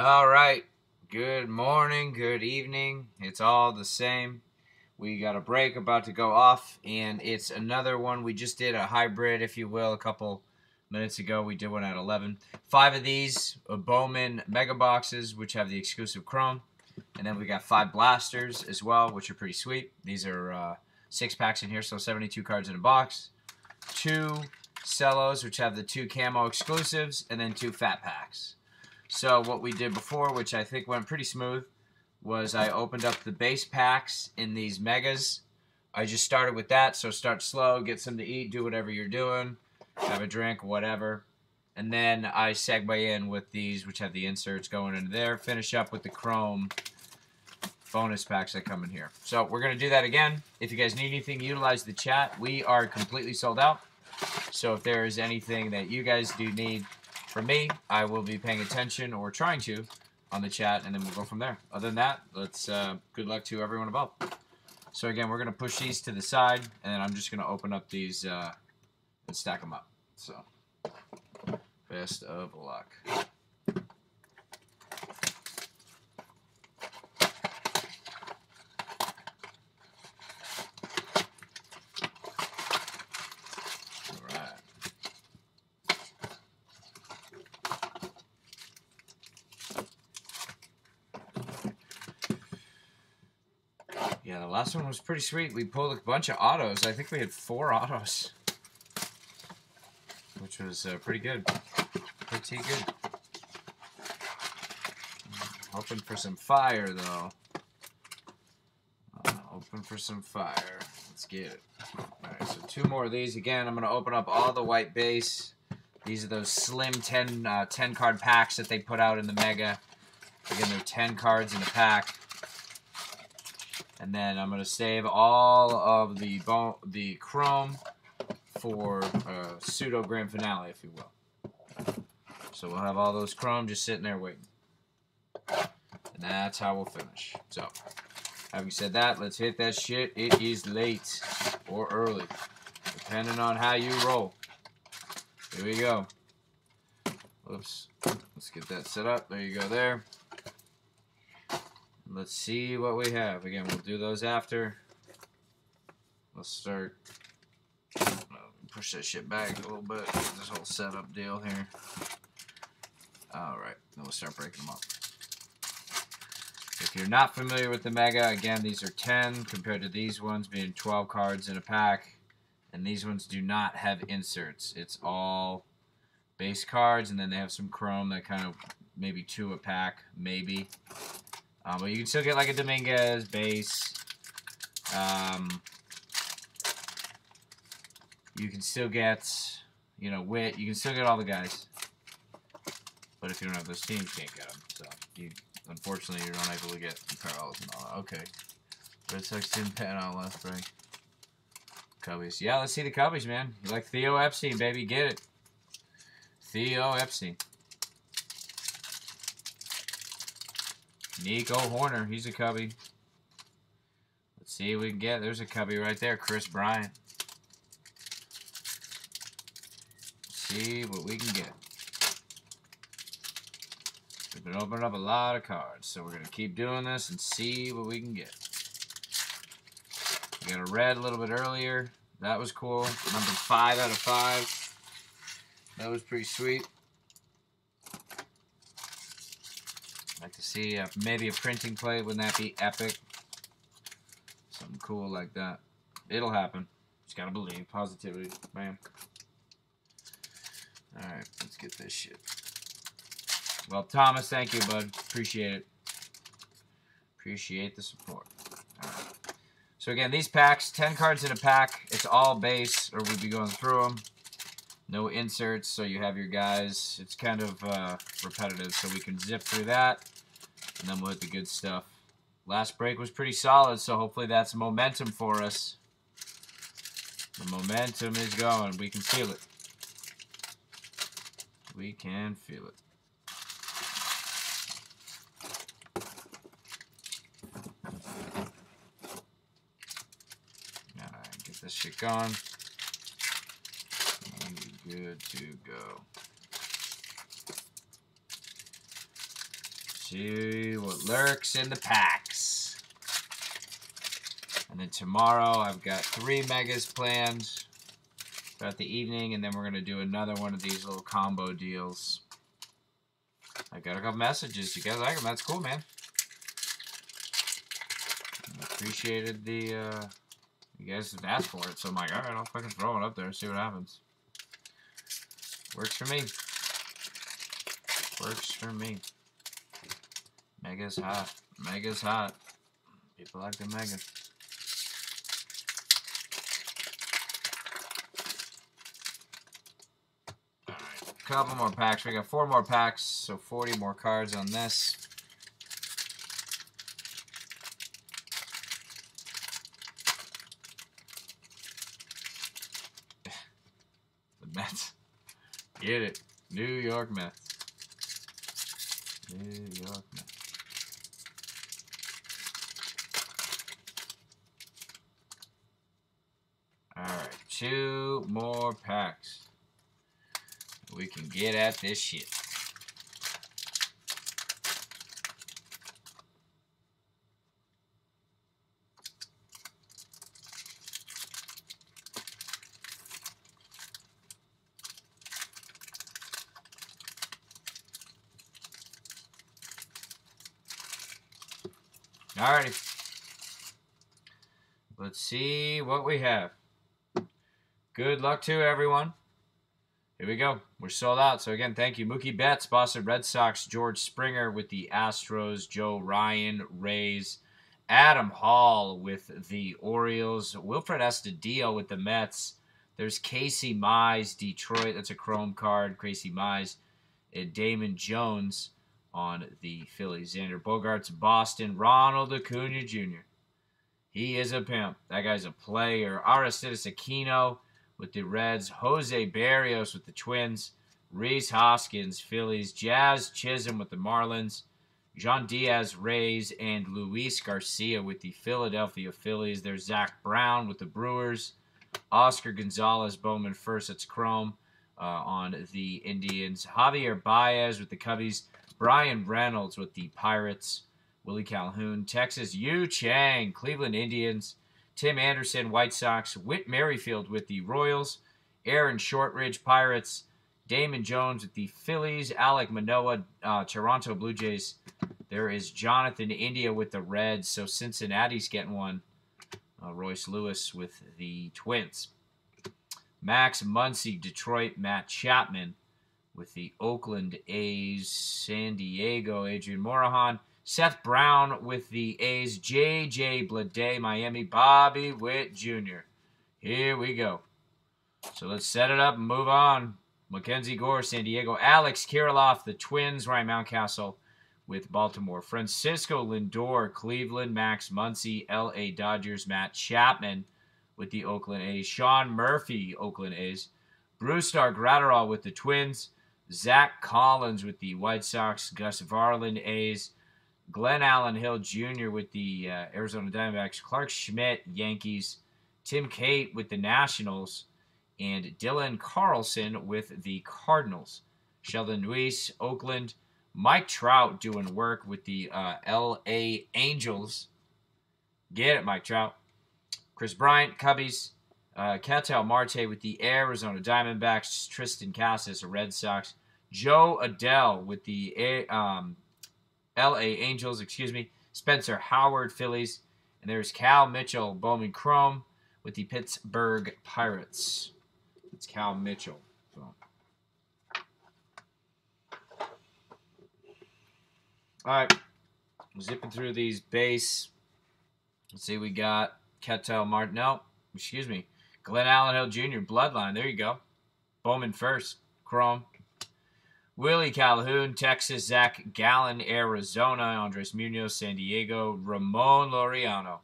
All right. Good morning, good evening. It's all the same. We got a break about to go off, and it's another one. We just did a hybrid, if you will, a couple minutes ago. We did one at 11. Five of these uh, Bowman Mega Boxes, which have the exclusive Chrome. And then we got five blasters as well, which are pretty sweet. These are uh, six packs in here, so 72 cards in a box. Two cellos, which have the two camo exclusives, and then two fat packs. So what we did before, which I think went pretty smooth, was I opened up the base packs in these megas. I just started with that, so start slow, get some to eat, do whatever you're doing, have a drink, whatever. And then I segue in with these, which have the inserts going into there. Finish up with the chrome bonus packs that come in here. So we're going to do that again. If you guys need anything, utilize the chat. We are completely sold out. So if there is anything that you guys do need, from me, I will be paying attention or trying to on the chat, and then we'll go from there. Other than that, let's uh, good luck to everyone above. So again, we're going to push these to the side, and then I'm just going to open up these uh, and stack them up. So, best of luck. Yeah, the last one was pretty sweet. We pulled a bunch of autos. I think we had four autos. Which was uh, pretty good. Pretty good. Hoping for some fire, though. Uh, hoping for some fire. Let's get it. Alright, so two more of these. Again, I'm going to open up all the white base. These are those slim 10, uh, 10 card packs that they put out in the Mega. Again, they're 10 cards in a pack. And then I'm going to save all of the the chrome for a pseudo grand finale, if you will. So we'll have all those chrome just sitting there waiting. And that's how we'll finish. So, having said that, let's hit that shit. It is late or early, depending on how you roll. Here we go. Oops. Let's get that set up. There you go there. Let's see what we have. Again, we'll do those after. Let's start. Uh, push that shit back a little bit. This whole setup deal here. Alright, then we'll start breaking them up. If you're not familiar with the Mega, again, these are 10 compared to these ones being 12 cards in a pack. And these ones do not have inserts. It's all base cards, and then they have some chrome that kind of maybe two a pack, maybe. Um, but you can still get like a Dominguez base. Um, you can still get, you know, Witt. You can still get all the guys. But if you don't have those teams, you can't get them. So, you, unfortunately, you're not able to get parallels and all that. Okay. Red Sox didn't pan out last break. Cubbies. Yeah, let's see the Cubbies, man. You like Theo Epstein, baby. Get it. Theo Epstein. Nico Hoerner, he's a cubby. Let's see what we can get. There's a cubby right there, Kris Bryant. see what we can get. We've been opening up a lot of cards, so we're going to keep doing this and see what we can get. We got a red a little bit earlier. That was cool. Number 5 out of 5. That was pretty sweet. Like to see uh, maybe a printing plate. Wouldn't that be epic? Something cool like that. It'll happen. Just gotta believe. Positivity. Bam. Alright, let's get this shit. Well, Thomas, thank you, bud. Appreciate it. Appreciate the support. So again, these packs, 10 cards in a pack. It's all base, or we'd be going through them. No inserts, so you have your guys. It's kind of uh, repetitive, so we can zip through that, and then we'll hit the good stuff. Last break was pretty solid, so hopefully that's momentum for us. The momentum is going. We can feel it. We can feel it. Alright, get this shit going good to go. See what lurks in the packs. And then tomorrow I've got three megas planned throughout the evening, and then we're going to do another one of these little combo deals. I got a couple messages. You guys like them? That's cool, man. Appreciated the, uh, you guys have asked for it, so I'm like, alright, I'll fucking throw it up there, and see what happens. Works for me. Works for me. Mega's hot. Mega's hot. People like the Mega. Alright, couple more packs. We got four more packs, so 40 more cards on this. the Mets. Get it. New York Mets. New York Mets. Alright, two more packs. We can get at this shit. Alrighty. Let's see what we have. Good luck to everyone. Here we go. We're sold out. So again, thank you. Mookie Betts, Boston Red Sox, George Springer with the Astros, Joe Ryan, Rays, Adam Hall with the Orioles, Wilfred Astudillo with the Mets. There's Casey Mize, Detroit. That's a chrome card. Casey Mize. And Damon Jones on the Phillies. Xander Bogaerts, Boston. Ronald Acuna Jr. He is a pimp. That guy's a player. Aristides Aquino with the Reds. Jose Berrios with the Twins. Rhys Hoskins, Phillies. Jazz Chisholm with the Marlins. Jean Diaz, Rays. And Luis Garcia with the Philadelphia Phillies. There's Zach Brown with the Brewers. Oscar Gonzalez, Bowman first. It's Chrome uh, on the Indians. Javier Baez with the Cubbies. Bryan Reynolds with the Pirates. Willie Calhoun, Texas. Yu Chang, Cleveland Indians. Tim Anderson, White Sox. Whit Merrifield with the Royals. Aaron Shortridge, Pirates. Damon Jones with the Phillies. Alek Manoah, uh, Toronto Blue Jays. There is Jonathan India with the Reds. So Cincinnati's getting one. Uh, Royce Lewis with the Twins. Max Muncy, Detroit. Matt Chapman with the Oakland A's, San Diego, Adrian Morejon, Seth Brown with the A's, J.J. Bleday, Miami, Bobby Witt Jr. Here we go. So let's set it up and move on. Mackenzie Gore, San Diego, Alex Kirilloff, the Twins, Ryan Mountcastle with Baltimore, Francisco Lindor, Cleveland, Max Muncy, L.A. Dodgers, Matt Chapman with the Oakland A's, Sean Murphy, Oakland A's, Brusdar Graterol with the Twins, Zach Collins with the White Sox, Gus Varland A's, Glenallen Hill Jr. with the uh, Arizona Diamondbacks, Clarke Schmidt Yankees, Tim Cate with the Nationals, and Dylan Carlson with the Cardinals. Sheldon Neuse, Oakland, Mike Trout doing work with the uh, L.A. Angels. Get it, Mike Trout. Kris Bryant, Cubbies, uh, Marte with the Arizona Diamondbacks. Triston Casas, Red Sox. Jo Adell with the um, L.A. Angels, excuse me. Spencer Howard, Phillies. And there's Cal Mitchell, Bowman Chrome with the Pittsburgh Pirates. It's Cal Mitchell. So. All right. Zipping through these base. Let's see, we got Ketel Martin. No, excuse me. Glenallen Hill Jr., Bloodline. There you go. Bowman first. Chrome. Willie Calhoun, Texas. Zach Gallen, Arizona. Andres Munoz, San Diego. Ramon Laureano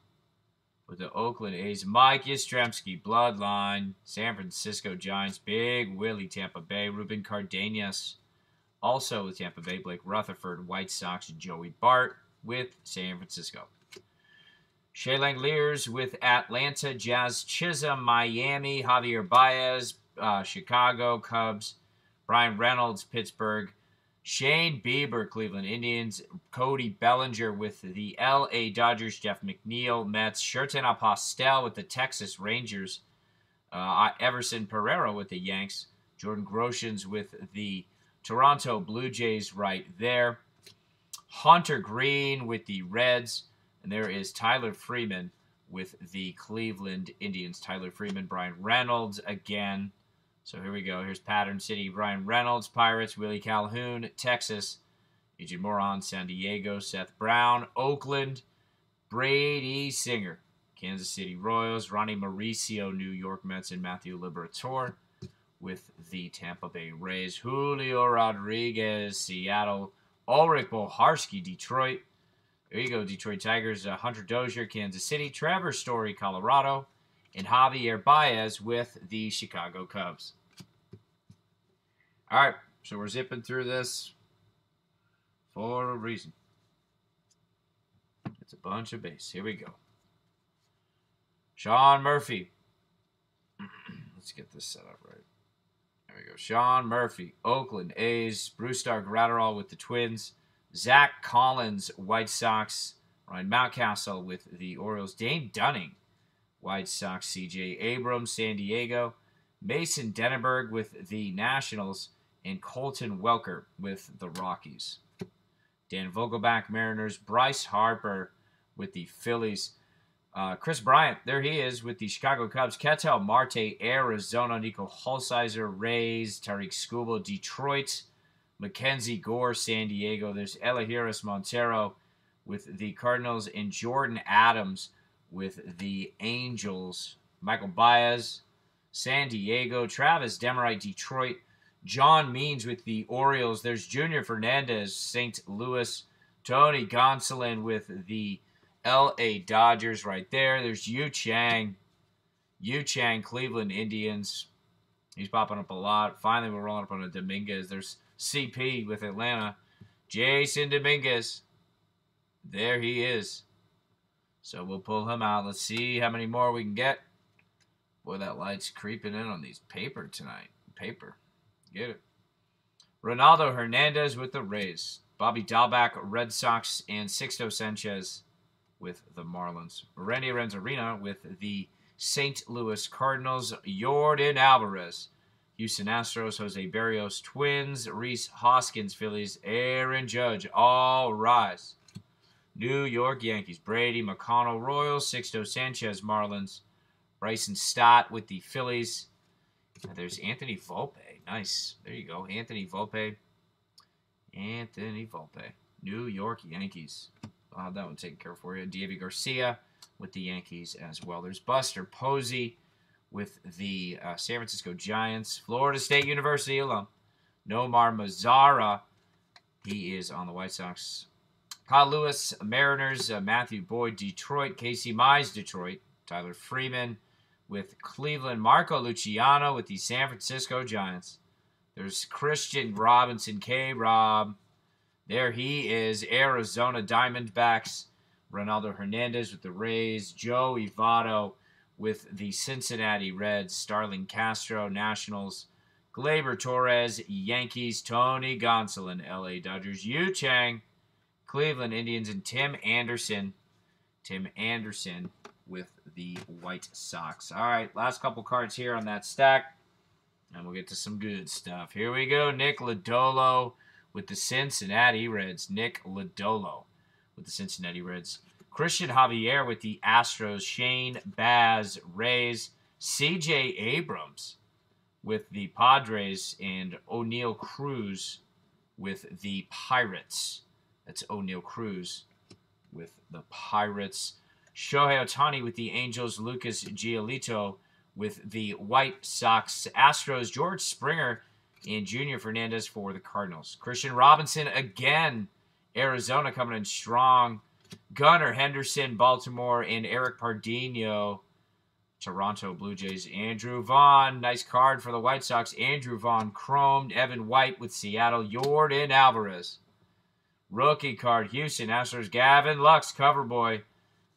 with the Oakland A's. Mike Yastrzemski, Bloodline. San Francisco Giants. Big Willie, Tampa Bay. Ruben Cardenas, also with Tampa Bay. Blake Rutherford, White Sox. Joey Bart with San Francisco. Shea Langeliers with Atlanta, Jazz Chisholm, Miami, Javier Baez, uh, Chicago, Cubs, Bryan Reynolds, Pittsburgh, Shane Bieber, Cleveland Indians. Cody Bellinger with the L.A. Dodgers. Jeff McNeil, Mets. Sherten Apostel with the Texas Rangers. Uh, Everson Pereira with the Yanks. Jordan Groshans with the Toronto Blue Jays right there. Hunter Greene with the Reds. And there is Tyler Freeman with the Cleveland Indians. Tyler Freeman, Bryan Reynolds again. So here we go. Here's Pattern City, Bryan Reynolds, Pirates, Willie Calhoun, Texas, Adrian Morejon, San Diego, Seth Brown, Oakland, Brady Singer, Kansas City Royals, Ronny Mauricio, New York Mets, and Matthew Liberatore with the Tampa Bay Rays, Julio Rodriguez, Seattle, Ulrich Bojarski, Detroit, there you go, Detroit Tigers. Uh, Hunter Dozier, Kansas City. Trevor Story, Colorado. And Javier Baez with the Chicago Cubs. All right, so we're zipping through this for a reason. It's a bunch of base. Here we go. Sean Murphy. Let's get this set up right. There we go. Sean Murphy, Oakland A's. Brusdar Graterol with the Twins. Zach Collins, White Sox. Ryan Mountcastle with the Orioles. Dane Dunning, White Sox. C.J. Abrams, San Diego. Mason Denaburg with the Nationals. And Colton Welker with the Rockies. Dan Vogelbach, Mariners. Bryce Harper with the Phillies. Uh, Kris Bryant, there he is with the Chicago Cubs. Ketel Marte, Arizona. Nico Hulsizer, Rays. Tarik Skubal, Detroit. Mackenzie Gore, San Diego. There's Elehuris Montero with the Cardinals and Jordyn Adams with the Angels. Michael Baez, San Diego. Travis Demeritte, Detroit. John Means with the Orioles. There's Junior Fernandez, St. Louis. Tony Gonsolin with the L.A. Dodgers right there. There's Yu Chang. Yu Chang, Cleveland Indians. He's popping up a lot. Finally, we're rolling up on a Dominguez. There's CP with Atlanta. Jasson Dominguez. There he is. So we'll pull him out. Let's see how many more we can get. Boy, that light's creeping in on these paper tonight. Paper. Get it. Ronaldo Hernandez with the Rays. Bobby Dalbec, Red Sox, and Sixto Sanchez with the Marlins. Randy Arozarena with the St. Louis Cardinals. Yordan Alvarez Houston Astros, Jose Berrios, Twins, Rhys Hoskins Phillies, Aaron Judge, all rise. New York Yankees, Brady McConnell Royals, Sixto Sanchez Marlins, Bryson Stott with the Phillies. there's Anthony Volpe. Nice. There you go. Anthony Volpe. Anthony Volpe. New York Yankees. I'll have that one taken care of for you. Deivi Garcia with the Yankees as well. There's Buster Posey with the uh, San Francisco Giants. Florida State University alum. Nomar Mazara. He is on the White Sox. Kyle Lewis, Mariners. Uh, Matthew Boyd, Detroit. Casey Mize, Detroit. Tyler Freeman with Cleveland. Marco Luciano with the San Francisco Giants. There's Kristian Robinson, K. Rob. There he is. Arizona Diamondbacks. Ronaldo Hernandez with the Rays. Joe Votto with the Cincinnati Reds, Starlin Castro, Nationals, Gleyber Torres, Yankees, Tony Gonsolin, LA Dodgers, Yu Chang, Cleveland Indians, and Tim Anderson. Tim Anderson with the White Sox. All right, last couple cards here on that stack, and we'll get to some good stuff. Here we go. Nick Lodolo with the Cincinnati Reds. Nick Lodolo with the Cincinnati Reds. Cristian Javier with the Astros, Shane Baz, Rays, CJ Abrams with the Padres, and Oneil Cruz with the Pirates. That's Oneil Cruz with the Pirates. Shohei Ohtani with the Angels, Lucas Giolito with the White Sox, Astros, George Springer, and Junior Fernandez for the Cardinals. Kristian Robinson again, Arizona coming in strong Gunnar Henderson, Baltimore, and Eric Pardinho, Toronto Blue Jays. Andrew Vaughn, nice card for the White Sox. Andrew Vaughn, chromed. Evan White with Seattle. Yordan Alvarez. Rookie card, Houston Astros. Gavin Lux, cover boy.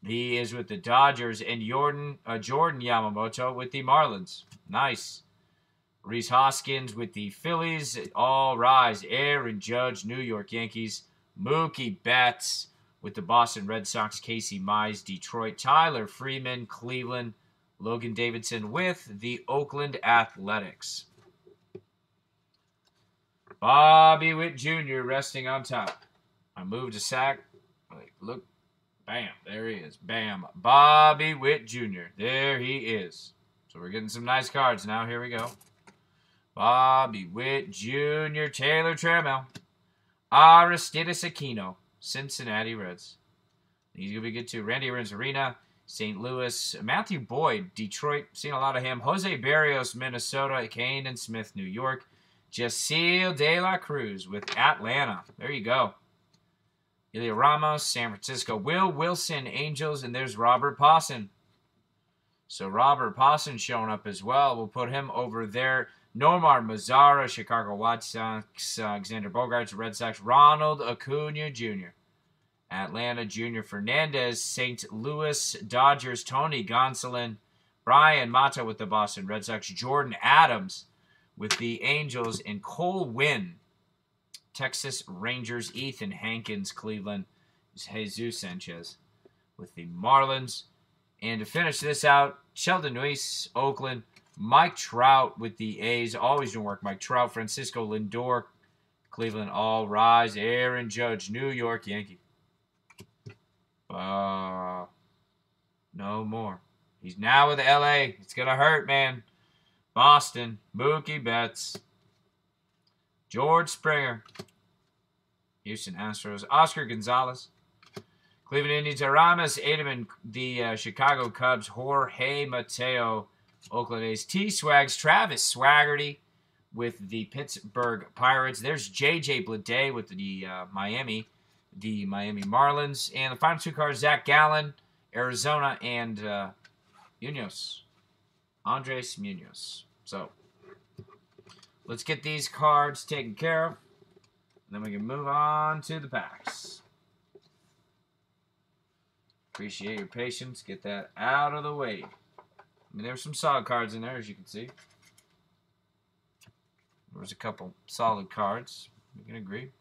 He is with the Dodgers. And Jordan, uh, Jordan Yamamoto with the Marlins. Nice. Rhys Hoskins with the Phillies. All rise. Aaron Judge, New York Yankees. Mookie Betts with the Boston Red Sox. Casey Mize, Detroit. Tyler Freeman, Cleveland. Logan Davidson with the Oakland Athletics. Bobby Witt Jr. resting on top. I moved a sack. Like, look, bam, there he is. Bam. Bobby Witt Jr. There he is. So we're getting some nice cards now. Here we go. Bobby Witt Jr., Taylor Trammell, Aristides Aquino, Cincinnati Reds. He's going to be good too. Randy Arozarena, St. Louis. Matthew Boyd, Detroit. Seen a lot of him. Jose Berrios. Minnesota. Canaan Smith, New York. Jasseel De La Cruz with Atlanta. There you go. Ilya Ramos, San Francisco. Will Wilson, Angels. And there's Robert Puason. So Robert Puason showing up as well. We'll put him over there. Nomar Mazara, Chicago White Sox. Uh, Alexander Bogaerts, Red Sox. Ronald Acuna Jr. Atlanta Junior Fernandez, St. Louis Dodgers, Tony Gonsolin, Bryan Mata with the Boston Red Sox, Jordyn Adams with the Angels, and Cole Winn, Texas Rangers, Ethan Hankins, Cleveland, Jesus Sanchez with the Marlins. And to finish this out, Sheldon Neuse, Oakland, Mike Trout with the A's, always doing work. Mike Trout, Francisco Lindor, Cleveland, all rise. Aaron Judge, New York Yankee. Uh, no more. He's now with LA. It's going to hurt, man. Boston, Mookie Betts, George Springer, Houston Astros, Oscar Gonzalez, Cleveland Indians, Aramis, Ademan, the uh, Chicago Cubs, Jorge Mateo, Oakland A's, T Swags, Travis Swaggerty with the Pittsburgh Pirates. There's JJ Bleday with the uh, Miami the Miami Marlins. And the final two cards, Zach Gallen, Arizona, and uh, Munoz. Andres Munoz. So, let's get these cards taken care of. Then we can move on to the packs. Appreciate your patience. Get that out of the way. I mean, there's some solid cards in there, as you can see. There's a couple solid cards. We can agree.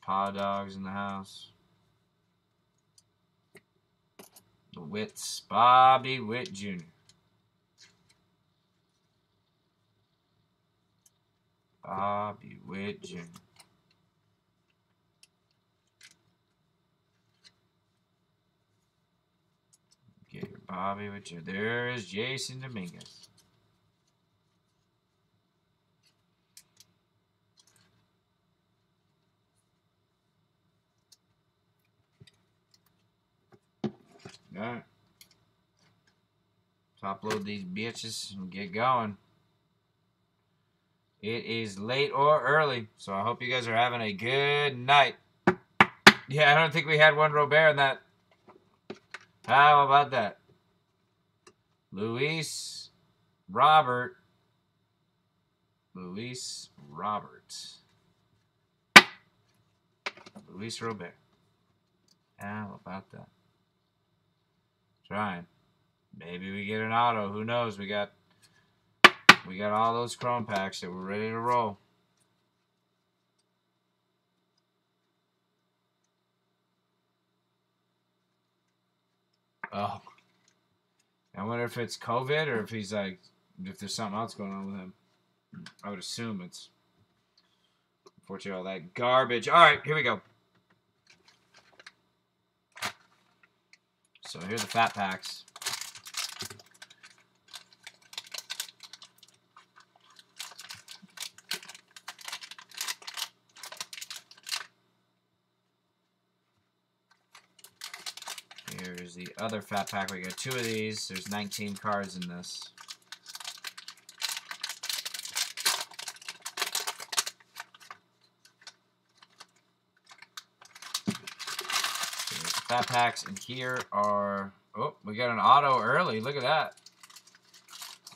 Paw dogs in the house. The Wits, Bobby Witt Jr. Bobby Witt Jr. Get your Bobby Witt Jr. There is Jasson Dominguez. Alright. Top load these bitches and get going. It is late or early, so I hope you guys are having a good night. Yeah, I don't think we had one Robert in that. How about that? Luis Robert. Luis Robert. Luis Robert. How about that? Trying. Maybe we get an auto. Who knows? We got we got all those chrome packs that we're ready to roll. Oh. I wonder if it's COVID or if he's like, if there's something else going on with him. I would assume it's, unfortunately, all that garbage. All right, here we go. So here are the fat packs. Here's the other fat pack. We got two of these. There's 19 cards in this. Fat packs, and here are, oh, we got an auto early. Look at that.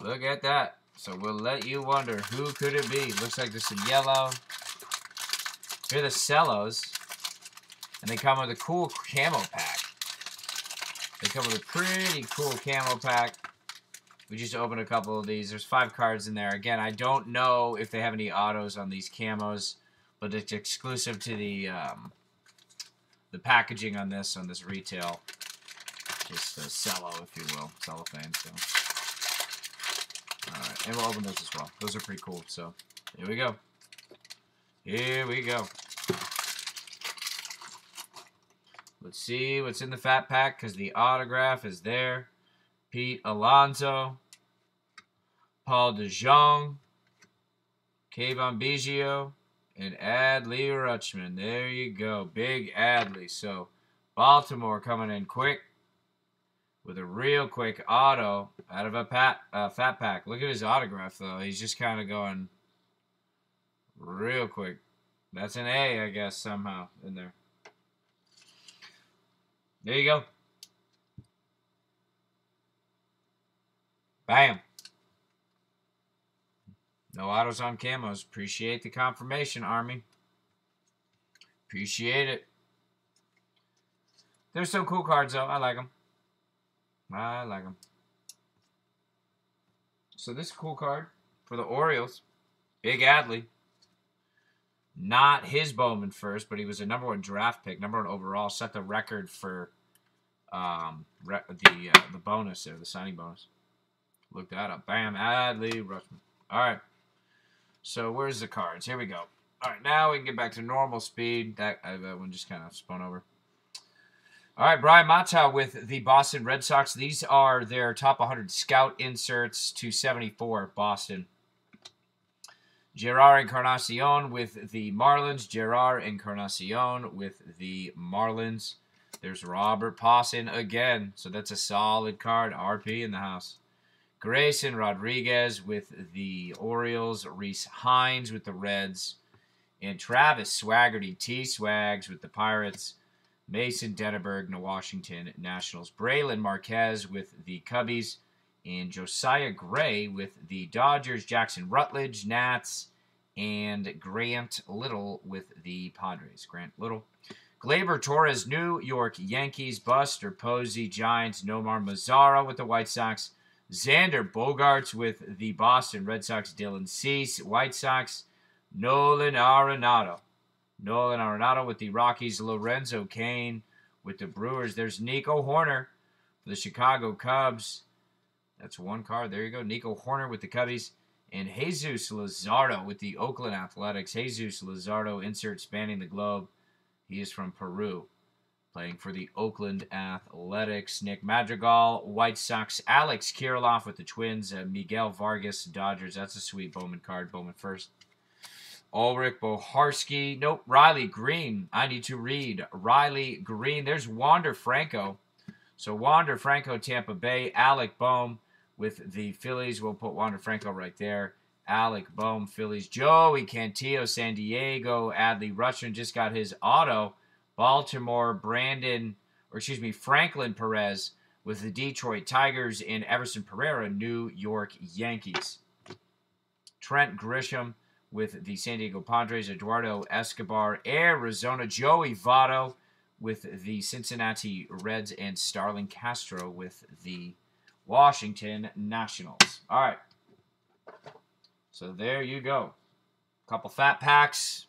Look at that. So we'll let you wonder, who could it be? Looks like there's some yellow. Here are the cellos. And they come with a cool camo pack. They come with a pretty cool camo pack. We just opened a couple of these. There's five cards in there. Again, I don't know if they have any autos on these camos, but it's exclusive to the um, the packaging on this on this retail. Just a cello, if you will, cellophane. So, all right, and we'll open those as well. Those are pretty cool. So, here we go. Here we go. Let's see what's in the fat pack because the autograph is there. Pete Alonso, Paul DeJong, Cavan Biggio, and Adley Rutschman. There you go. Big Adley. So Baltimore coming in quick with a real quick auto out of a pat, uh, fat pack. Look at his autograph, though. He's just kind of going real quick. That's an A, I guess, somehow in there. There you go. Bam. No autos on camos. Appreciate the confirmation, Army. Appreciate it. They're some cool cards, though. I like them. I like them. So this cool card for the Orioles. Big Adley. Not his Bowman first, but he was a number one draft pick, number one overall. Set the record for um, the uh, the bonus there, the signing bonus. Look that up. Bam, Adley Rutschman. All right. So where's the cards? Here we go. All right, now we can get back to normal speed. That, uh, that one just kind of spun over. All right, Bryan Mata with the Boston Red Sox. These are their top 100 scout inserts to 74, Boston. Jerar Encarnacion with the Marlins. Jerar Encarnacion with the Marlins. There's Robert Puason again. So that's a solid card. RP in the house. Grayson Rodriguez with the Orioles, Rece Hinds with the Reds, and Travis Swaggerty T Swags with the Pirates, Mason Denaburg, the Washington Nationals, Brailyn Marquez with the Cubbies, and Josiah Gray with the Dodgers, Jackson Rutledge, Nats, and Grant Little with the Padres. Grant Little. Gleyber Torres, New York Yankees, Buster Posey, Giants, Nomar Mazara with the White Sox, Xander Bogaerts with the Boston Red Sox, Dylan Cease, White Sox, Nolan Arenado. Nolan Arenado with the Rockies, Lorenzo Cain with the Brewers. There's Nico Hoerner for the Chicago Cubs. That's one card. There you go. Nico Hoerner with the Cubbies. And Jesus Luzardo with the Oakland Athletics. Jesus Luzardo insert spanning the globe. He is from Peru playing for the Oakland Athletics. Nick Madrigal, White Sox. Alex Kirilloff with the Twins. Uh, Miguel Vargas, Dodgers. That's a sweet Bowman card. Bowman first. Ulrich Bojarski. Nope. Riley Greene. I need to read. Riley Greene. There's Wander Franco. So Wander Franco, Tampa Bay. Alec Bohm with the Phillies. We'll put Wander Franco right there. Alec Bohm, Phillies. Joey Cantillo, San Diego. Adley Rutschman just got his auto Baltimore, Brandon, or excuse me, Franklin Perez with the Detroit Tigers, and Everson Pereira, New York Yankees. Trent Grisham with the San Diego Padres, Eduardo Escobar, Arizona, Joey Votto with the Cincinnati Reds, and Starlin Castro with the Washington Nationals. All right. So there you go. A Couple fat packs.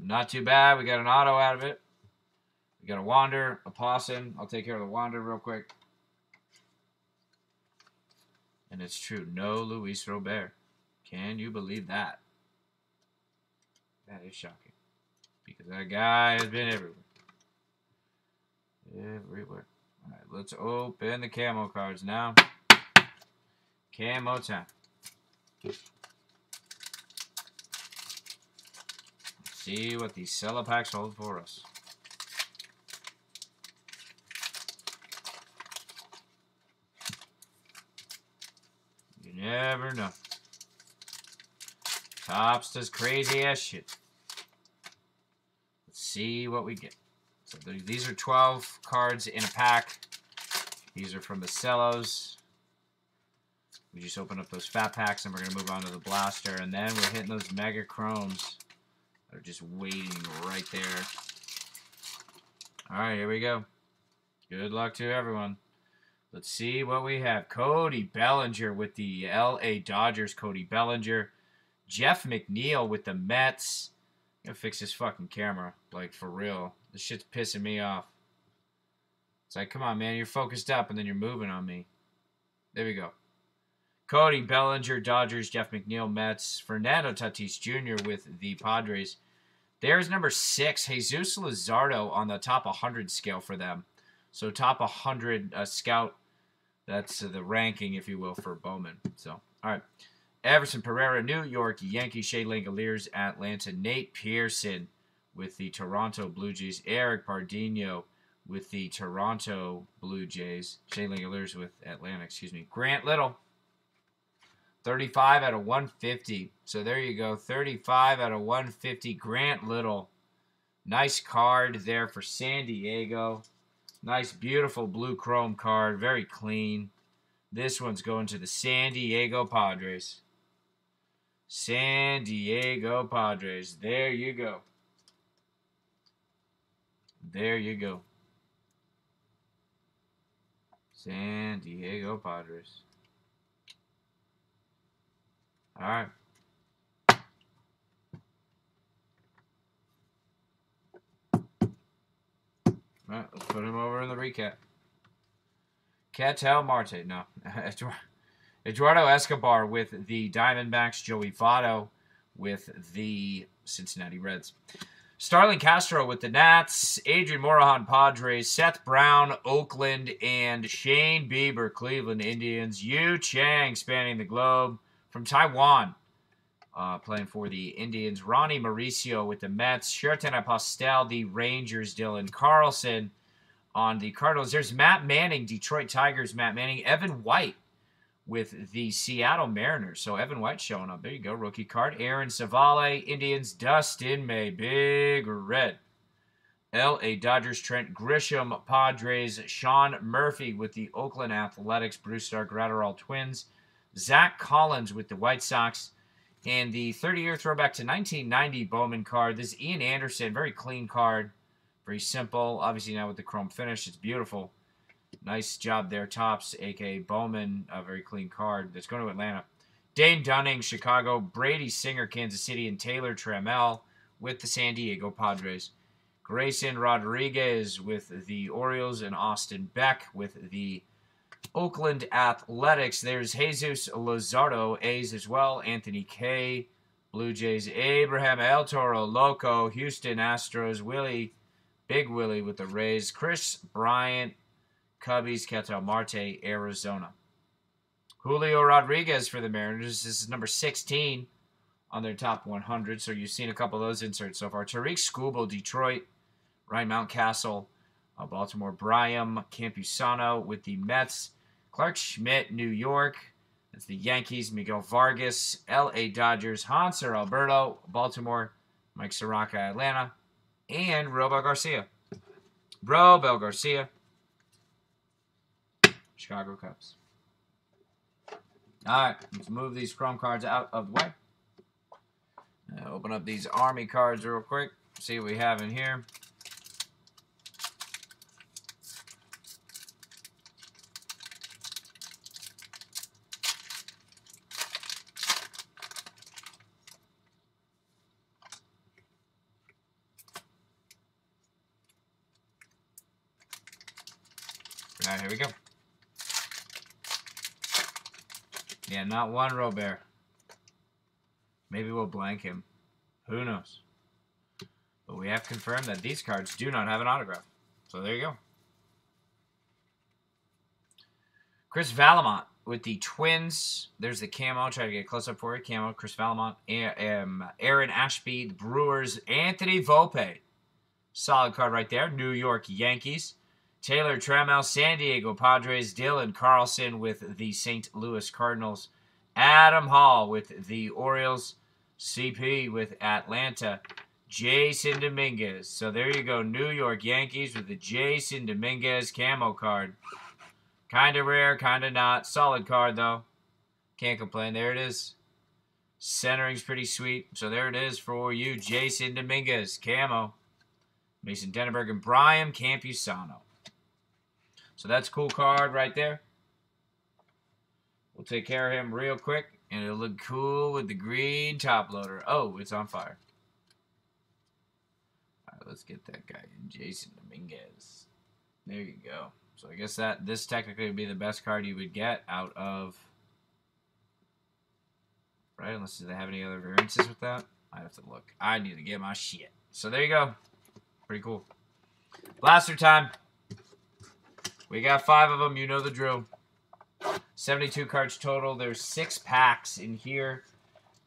Not too bad. We got an auto out of it. We got a Wander, a Puason. I'll take care of the Wander real quick. And it's true. No Luis Robert. Can you believe that? That is shocking. Because that guy has been everywhere. Everywhere. Alright, let's open the camo cards now. Camo time see what these cello packs hold for us. You never know. Topps does crazy ass shit. Let's see what we get. So these are 12 cards in a pack. These are from the cellos. We just open up those fat packs and we're going to move on to the blaster. And then we're hitting those mega chromes. They're just waiting right there. Alright, here we go. Good luck to everyone. Let's see what we have. Cody Bellinger with the L.A. Dodgers. Cody Bellinger. Jeff McNeil with the Mets. I'm gonna fix this fucking camera. Like, for real. This shit's pissing me off. It's like, come on, man. You're focused up and then you're moving on me. There we go. Cody Bellinger, Dodgers. Jeff McNeil, Mets. Fernando Tatis Jr. with the Padres. There's number six, Jesus Luzardo on the top 100 scale for them. So top 100 uh, scout. That's the ranking, if you will, for Bowman. So, all right. Everson Pereira, New York Yankees. Shea Langeliers, Atlanta. Nate Pearson with the Toronto Blue Jays. Eric Pardinho with the Toronto Blue Jays. Shea Langeliers with Atlanta, excuse me. Grant Little, 35 out of 150. So there you go. 35 out of 150. Grant Little. Nice card there for San Diego. Nice, beautiful blue chrome card. Very clean. This one's going to the San Diego Padres. San Diego Padres. There you go. There you go. San Diego Padres. All right. All right, let's put him over in the recap. Ketel Marte, no. Eduardo Escobar with the Diamondbacks. Joey Votto with the Cincinnati Reds. Starlin Castro with the Nats. Adrian Morejon, Padres. Seth Brown, Oakland. And Shane Bieber, Cleveland Indians. Yu Chang, spanning the globe from Taiwan. Uh, playing for the Indians. Ronny Mauricio with the Mets. Sherten Apostel, the Rangers. Dylan Carlson on the Cardinals. There's Matt Manning, Detroit Tigers. Matt Manning. Evan White with the Seattle Mariners. So Evan White showing up. There you go. Rookie card. Aaron Civale, Indians. Dustin May, big red. L.A. Dodgers, Trent Grisham, Padres, Sean Murphy with the Oakland Athletics, Bruce Stark, Graterol Twins, Zach Collins with the White Sox, and the 30-year throwback to 1990 Bowman card. This is Ian Anderson, very clean card, very simple. Obviously now with the chrome finish, it's beautiful. Nice job there, Topps, aka Bowman. A very clean card. That's going to Atlanta. Dane Dunning, Chicago. Brady Singer, Kansas City. And Taylor Trammell with the San Diego Padres. Grayson Rodriguez with the Orioles. And Austin Beck with the Oakland Athletics. There's Jesus Luzardo, A's as well. Anthony Kay. Blue Jays. Abraham El Toro, Loco. Houston Astros. Willie, Big Willie with the Rays. Kris Bryant. Cubbies, Ketel Marte, Arizona. Julio Rodriguez for the Mariners. This is number 16 on their top 100. So you've seen a couple of those inserts so far. Tarik Skubal, Detroit. Ryan Mountcastle, uh, Baltimore. Brian Campusano with the Mets. Clarke Schmidt, New York. That's the Yankees. Miguel Vargas, L.A. Dodgers. Hanser Alberto, Baltimore. Mike Soroka, Atlanta. And Robel Garcia. Robel Garcia Chicago Cubs. All right, let's move these Chrome cards out of the way. Now open up these Army cards real quick. See what we have in here. All right, here we go. Yeah, not one Robert. Maybe we'll blank him. Who knows? But we have confirmed that these cards do not have an autograph. So there you go. Chris Vallimont with the Twins. There's the camo. Try to get close up for you. Camo. Chris Vallimont. Um, Aaron Ashby. The Brewers. Anthony Volpe. Solid card right there. New York Yankees. Taylor Trammell, San Diego Padres, Dylan Carlson with the St. Louis Cardinals, Adam Hall with the Orioles, CP with Atlanta, Jasson Dominguez. So there you go, New York Yankees with the Jasson Dominguez camo card. Kind of rare, kind of not. Solid card, though. Can't complain. There it is. Centering's pretty sweet. So there it is for you, Jasson Dominguez, camo. Mason Denaburg and Brian Campusano. So that's a cool card right there. We'll take care of him real quick, and it'll look cool with the green top loader. Oh, it's on fire. All right, let's get that guy in, Jasson Dominguez. There you go. So I guess that this technically would be the best card you would get out of right? Unless they have any other variances with that. I have to look. I need to get my shit. So there you go. Pretty cool. Blaster time. We got five of them. You know the drill. 72 cards total. There's six packs in here.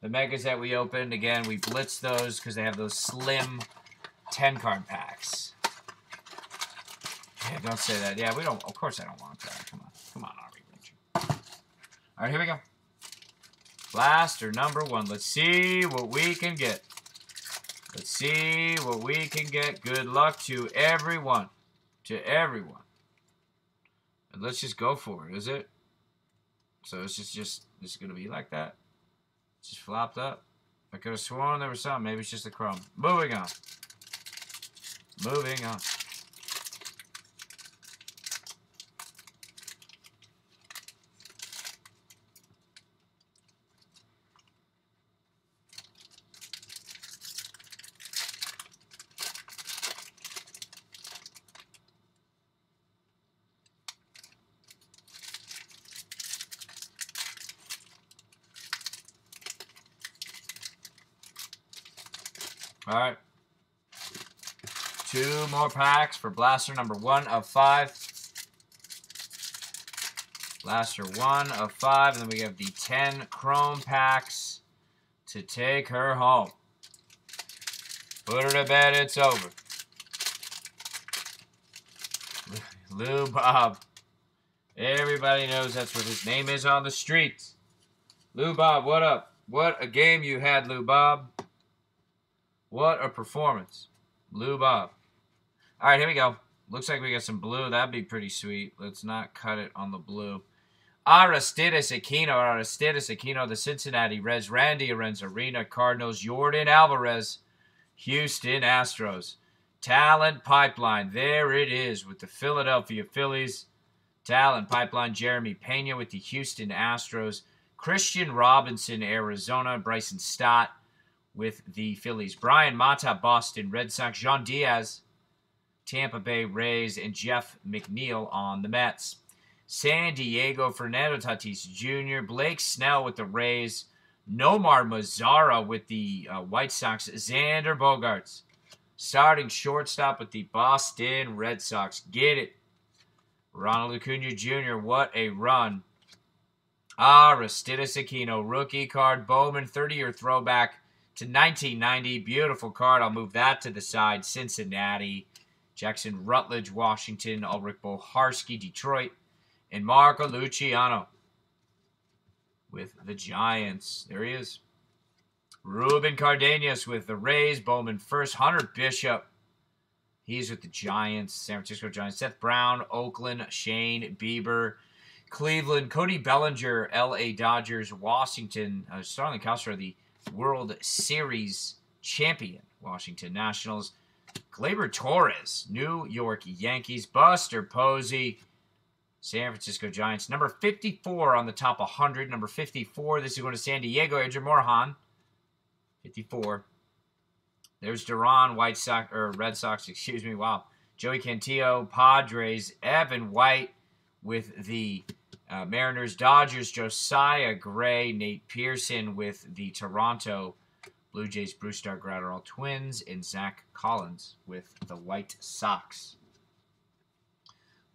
The megas that we opened, again, we blitzed those because they have those slim 10 card packs. Yeah, don't say that. Yeah, we don't. Of course, I don't want that. Come on. Come on, Army Ranger. All right, here we go. Blaster number one. Let's see what we can get. Let's see what we can get. Good luck to everyone. To everyone. Let's just go for it, is it? So it's just, just it's to be like that. Just flopped up. I could have sworn there was something. Maybe it's just a crumb. Moving on. Moving on. All right. Two more packs for Blaster number one of five. Blaster one of five. And then we have the 10 Chrome packs to take her home. Put her to bed. It's over. Lou Bob. Everybody knows that's what his name is on the streets. Lou Bob, what up? What a game you had, Lou Bob. What a performance. Blue Bob. All right, here we go. Looks like we got some blue. That'd be pretty sweet. Let's not cut it on the blue. Aristides Aquino. Aristides Aquino, the Cincinnati Reds. Randy Arozarena, Cardinals. Yordan Alvarez, Houston Astros. Talent Pipeline. There it is with the Philadelphia Phillies. Talent Pipeline. Jeremy Pena with the Houston Astros. Kristian Robinson, Arizona. Bryson Stott with the Phillies. Bryan Mata, Boston Red Sox. Jean Diaz, Tampa Bay Rays, and Jeff McNeil on the Mets. San Diego, Fernando Tatis Jr., Blake Snell with the Rays, Nomar Mazara with the uh, White Sox, Xander Bogaerts starting shortstop with the Boston Red Sox. Get it. Ronald Acuna Jr., what a run. Aristides Aquino, rookie card, Bowman, 30-year throwback to 1990. Beautiful card. I'll move that to the side. Cincinnati, Jackson Rutledge, Washington, Ulrich Bojarski, Detroit, and Marco Luciano with the Giants. There he is. Ruben Cardenas with the Rays. Bowman first. Hunter Bishop. He's with the Giants. San Francisco Giants. Seth Brown, Oakland, Shane Bieber, Cleveland, Cody Bellinger, L.A. Dodgers, Washington, uh, Starlin Castro, the World Series champion, Washington Nationals. Gleyber Torres, New York Yankees. Buster Posey, San Francisco Giants. Number 54 on the top 100. Number 54, this is going to San Diego. Adrian Morejon, 54. There's Duran, White Sox, or Red Sox, excuse me. Wow. Joey Cantillo, Padres. Evan White with the uh, Mariners, Dodgers, Josiah Gray, Nate Pearson with the Toronto Blue Jays, Brusdar Graterol Twins, and Zack Collins with the White Sox.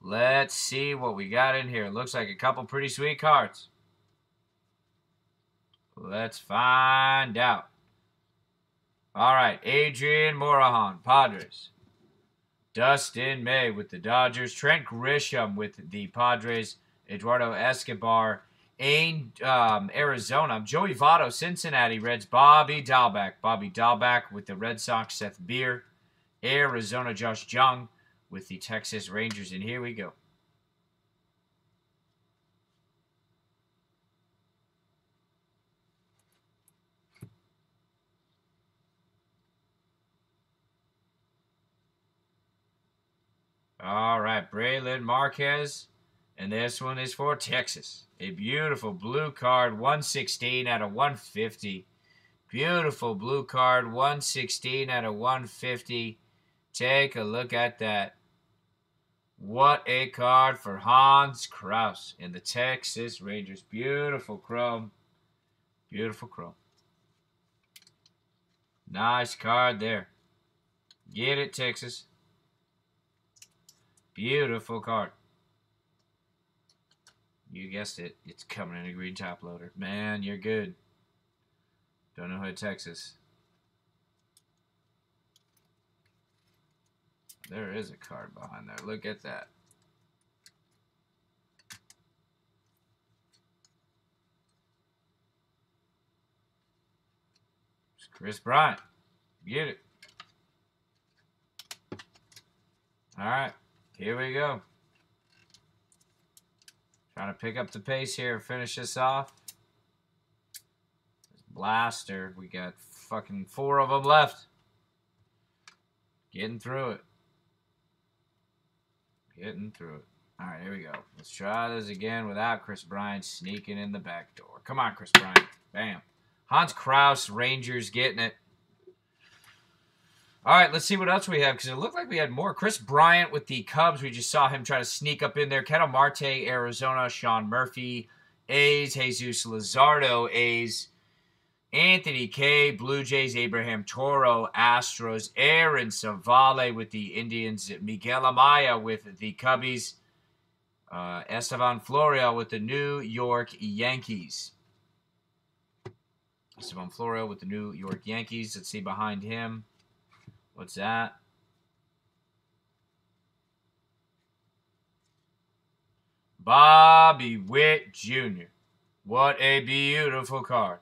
Let's see what we got in here. Looks like a couple pretty sweet cards. Let's find out. All right, Adrian Morejon, Padres. Dustin May with the Dodgers. Trent Grisham with the Padres. Eduardo Escobar, Ain, um, Arizona. Joey Votto, Cincinnati Reds. Bobby Dalbec. Bobby Dalbec with the Red Sox. Seth Beer. Arizona, Josh Jung with the Texas Rangers. And here we go. All right, Brailyn Marquez. And this one is for Texas. A beautiful blue card, 116 out of 150. Beautiful blue card, 116 out of 150. Take a look at that. What a card for Hans Crouse in the Texas Rangers. Beautiful chrome. Beautiful chrome. Nice card there. Get it, Texas. Beautiful card. You guessed it. It's coming in a green top loader. Man, you're good. Don't know who Texas. There is a card behind there. Look at that. It's Kris Bryant. Get it. All right. Here we go. Trying to pick up the pace here, finish this off. Blaster, we got fucking four of them left. Getting through it. Getting through it. All right, here we go. Let's try this again without Kris Bryant sneaking in the back door. Come on, Kris Bryant. Bam. Hans Crouse, Rangers getting it. All right, let's see what else we have because it looked like we had more. Kris Bryant with the Cubs. We just saw him try to sneak up in there. Ketel Marte, Arizona. Sean Murphy, A's. Jesus Luzardo, A's. Anthony Kay, Blue Jays. Abraham Toro, Astros. Aaron Civale with the Indians. Miguel Amaya with the Cubbies. Uh, Estevan Florial with the New York Yankees. Estevan Florial with the New York Yankees. Let's see behind him. What's that? Bobby Witt Jr. What a beautiful card.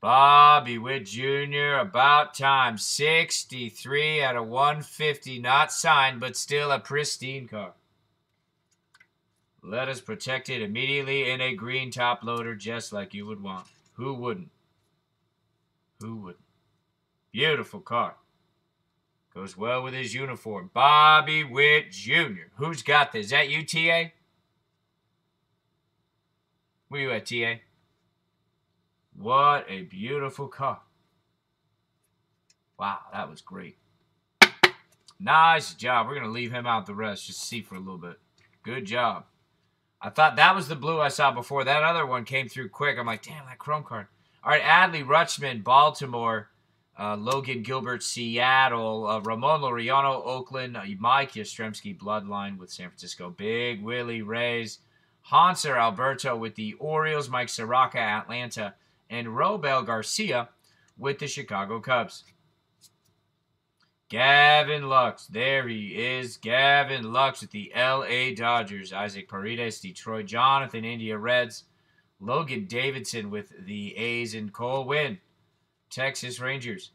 Bobby Witt Jr. About time. 63 out of 150. Not signed, but still a pristine card. Let us protect it immediately in a green top loader just like you would want. Who wouldn't? Who wouldn't? Beautiful card. Goes well with his uniform. Bobby Witt Jr. Who's got this? Is that you, TA? Where you at, TA? What a beautiful car. Wow, that was great. Nice job. We're going to leave him out the rest. Just see for a little bit. Good job. I thought that was the blue I saw before. That other one came through quick. I'm like, damn, that chrome card. All right, Adley Rutschman, Baltimore. Uh, Logan Gilbert, Seattle. Uh, Ramon Laureano, Oakland. Uh, Mike Yastrzemski, Bloodline with San Francisco. Big Willie Rays. Hanser Alberto with the Orioles. Mike Soroka, Atlanta. And Robel Garcia with the Chicago Cubs. Gavin Lux. There he is. Gavin Lux with the L.A. Dodgers. Isaac Paredes, Detroit. Jonathan, India Reds. Logan Davidson with the A's and Cole Winn. Texas Rangers.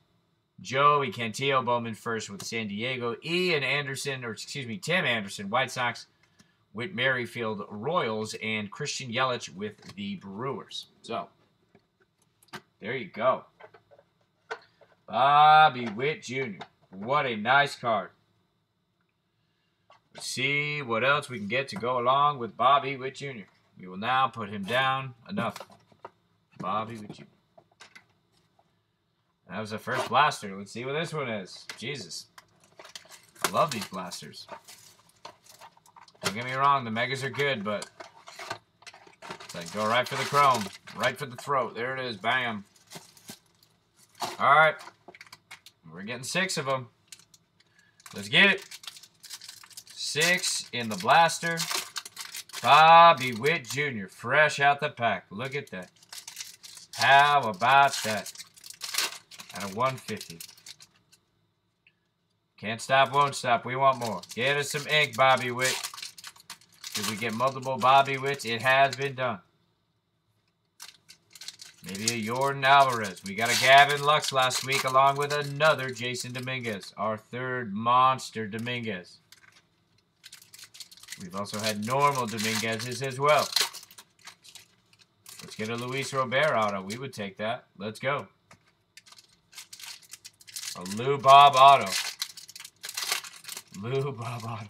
Joey Cantillo Bowman first with San Diego. Ian Anderson, or excuse me, Tim Anderson, White Sox Whit Merrifield Royals, and Christian Yelich with the Brewers. So, there you go. Bobby Witt Jr. What a nice card. Let's see what else we can get to go along with Bobby Witt Jr. We will now put him down. Enough. Bobby Witt Jr. That was the first blaster. Let's see what this one is. Jesus. I love these blasters. Don't get me wrong, the megas are good, but it's like go right for the chrome. Right for the throat. There it is. Bam. Alright. We're getting six of them. Let's get it. Six in the blaster. Bobby Witt Jr. Fresh out the pack. Look at that. How about that? At a 150. Can't stop, won't stop. We want more. Get us some ink, Bobby Witt. Did we get multiple Bobby Witts? It has been done. Maybe a Yordan Alvarez. We got a Gavin Lux last week along with another Jasson Dominguez. Our third monster Dominguez. We've also had normal Dominguez's as well. Let's get a Luis Robert auto. We would take that. Let's go. A Lou Bob auto. Lou Bob Otto.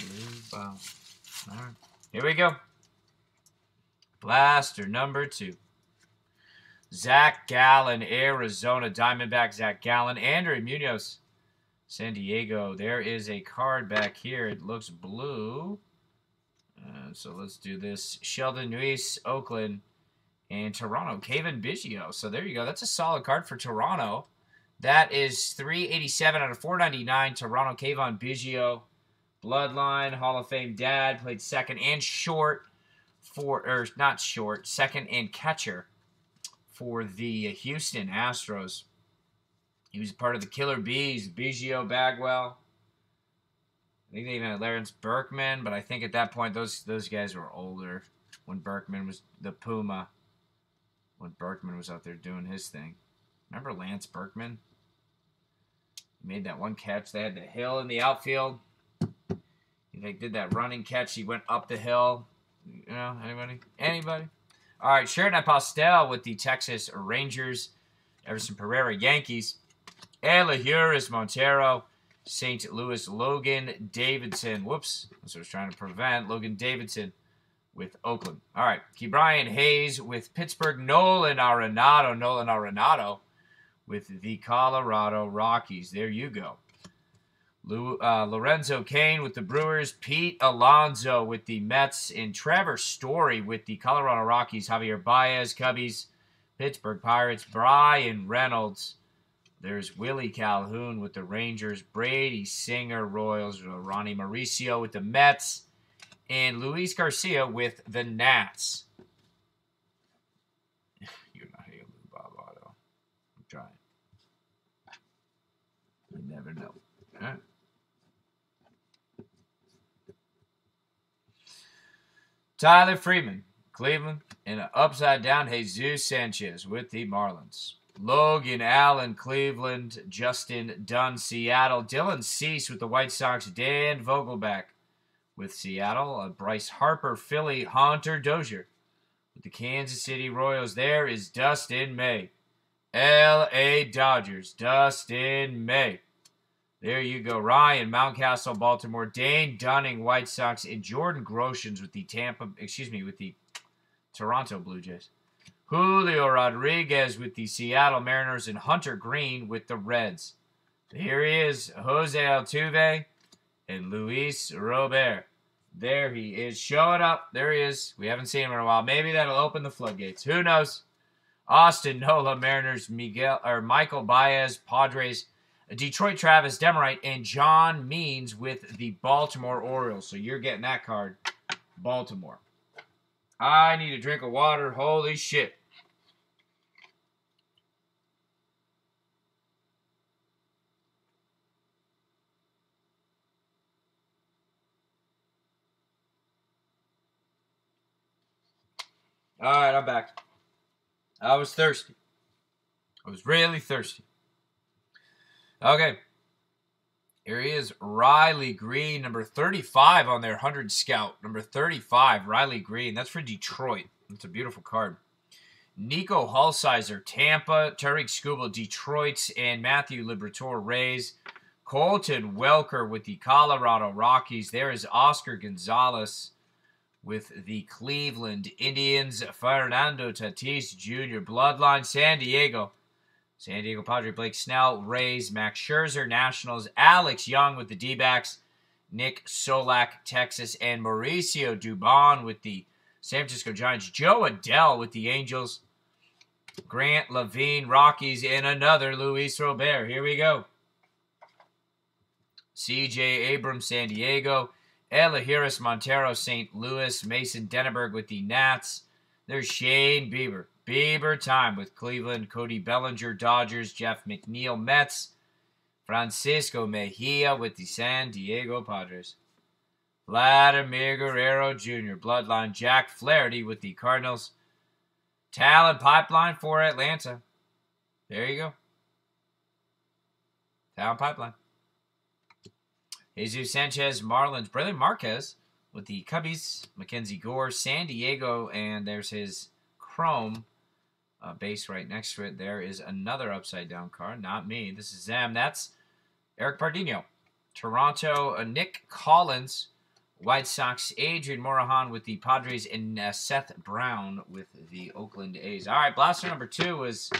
Lou Bob. All right. Here we go. Blaster number two. Zach Gallen, Arizona Diamondback. Zach Gallen. Andres Munoz, San Diego. There is a card back here. It looks blue. Uh, so let's do this. Sheldon Neuse, Oakland, and Toronto. Cavan Biggio. So there you go. That's a solid card for Toronto. That is 387 out of 499. Toronto, Cavan Biggio. Bloodline, Hall of Fame dad, played second and short for, or not short, second and catcher for the Houston Astros. He was part of the Killer Bees, Biggio, Bagwell. I think they even had Lawrence Berkman, but I think at that point those those guys were older when Berkman was the Puma. When Berkman was out there doing his thing. Remember Lance Berkman? He made that one catch. They had the hill in the outfield. He did that running catch. He went up the hill. You know, anybody? Anybody? All right, Sherten Apostel with the Texas Rangers. Everson Pereira, Yankees. Elehuris Montero, St. Louis. Logan Davidson. Whoops. That's what I was trying to prevent. Logan Davidson with Oakland. All right. Ke'Bryan Hayes with Pittsburgh. Nolan Arenado. Nolan Arenado with the Colorado Rockies. There you go. Lu, uh, Lorenzo Cain with the Brewers, Pete Alonso with the Mets, and Trevor Story with the Colorado Rockies, Javier Baez, Cubbies, Pittsburgh Pirates, Bryan Reynolds. There's Willie Calhoun with the Rangers, Brady Singer, Royals, Ronny Mauricio with the Mets, and Luis Garcia with the Nats. You're not here, Bob Otto. I'm trying. You never know. Right. Tyler Freeman, Cleveland, and an upside down Jesus Sanchez with the Marlins. Logan Allen, Cleveland, Justin Dunn, Seattle, Dylan Cease with the White Sox, Dan Vogelbach with Seattle, uh, Bryce Harper, Philly, Hunter Dozier with the Kansas City Royals. There is Dustin May, L.A. Dodgers, Dustin May. There you go. Ryan, Mountcastle, Baltimore. Dane Dunning, White Sox, and Jordan Groshans with the Tampa, excuse me, with the Toronto Blue Jays. Julio Rodriguez with the Seattle Mariners and Hunter Greene with the Reds. Here he is, Jose Altuve and Luis Robert. There he is, showing up. There he is. We haven't seen him in a while. Maybe that'll open the floodgates. Who knows? Austin Nola, Mariners, Miguel or Michael Baez, Padres, Detroit Travis Demeritte, and John Means with the Baltimore Orioles. So you're getting that card, Baltimore. I need a drink of water. Holy shit. All right, I'm back. I was thirsty. I was really thirsty. Okay. Here he is, Riley Greene, number 35 on their 100 scout. Number 35, Riley Greene. That's for Detroit. That's a beautiful card. Nico Hulsizer, Tampa. Tarik Skubal, Detroit. And Matthew Liberatore, Rays. Colton Welker with the Colorado Rockies. There is Oscar Gonzalez with the Cleveland Indians. Fernando Tatis Jr., Bloodline, San Diego. San Diego Padre, Blake Snell, Rays, Max Scherzer, Nationals, Alex Young with the D backs, Nick Solak, Texas, and Mauricio Dubon with the San Francisco Giants, Jo Adell with the Angels, Grant Lavigne, Rockies, and another Luis Robert. Here we go. CJ Abrams, San Diego, Elehuris Montero, St. Louis, Mason Denaburg with the Nats. There's Shane Bieber. Bieber time with Cleveland, Cody Bellinger, Dodgers, Jeff McNeil, Mets, Francisco Mejia with the San Diego Padres, Vladimir Guerrero Jr., Bloodline, Jack Flaherty with the Cardinals, Talent Pipeline for Atlanta. There you go. Talent Pipeline. Jesus Sanchez, Marlins, Brailyn Marquez with the Cubbies, Mackenzie Gore, San Diego, and there's his Chrome uh, base right next to it, there is another upside down card. Not me. This is them. That's Eric Pardinho. Toronto, uh, Nick Collins. White Sox, Adrian Morejon with the Padres, and uh, Seth Brown with the Oakland A's. All right, blaster number two was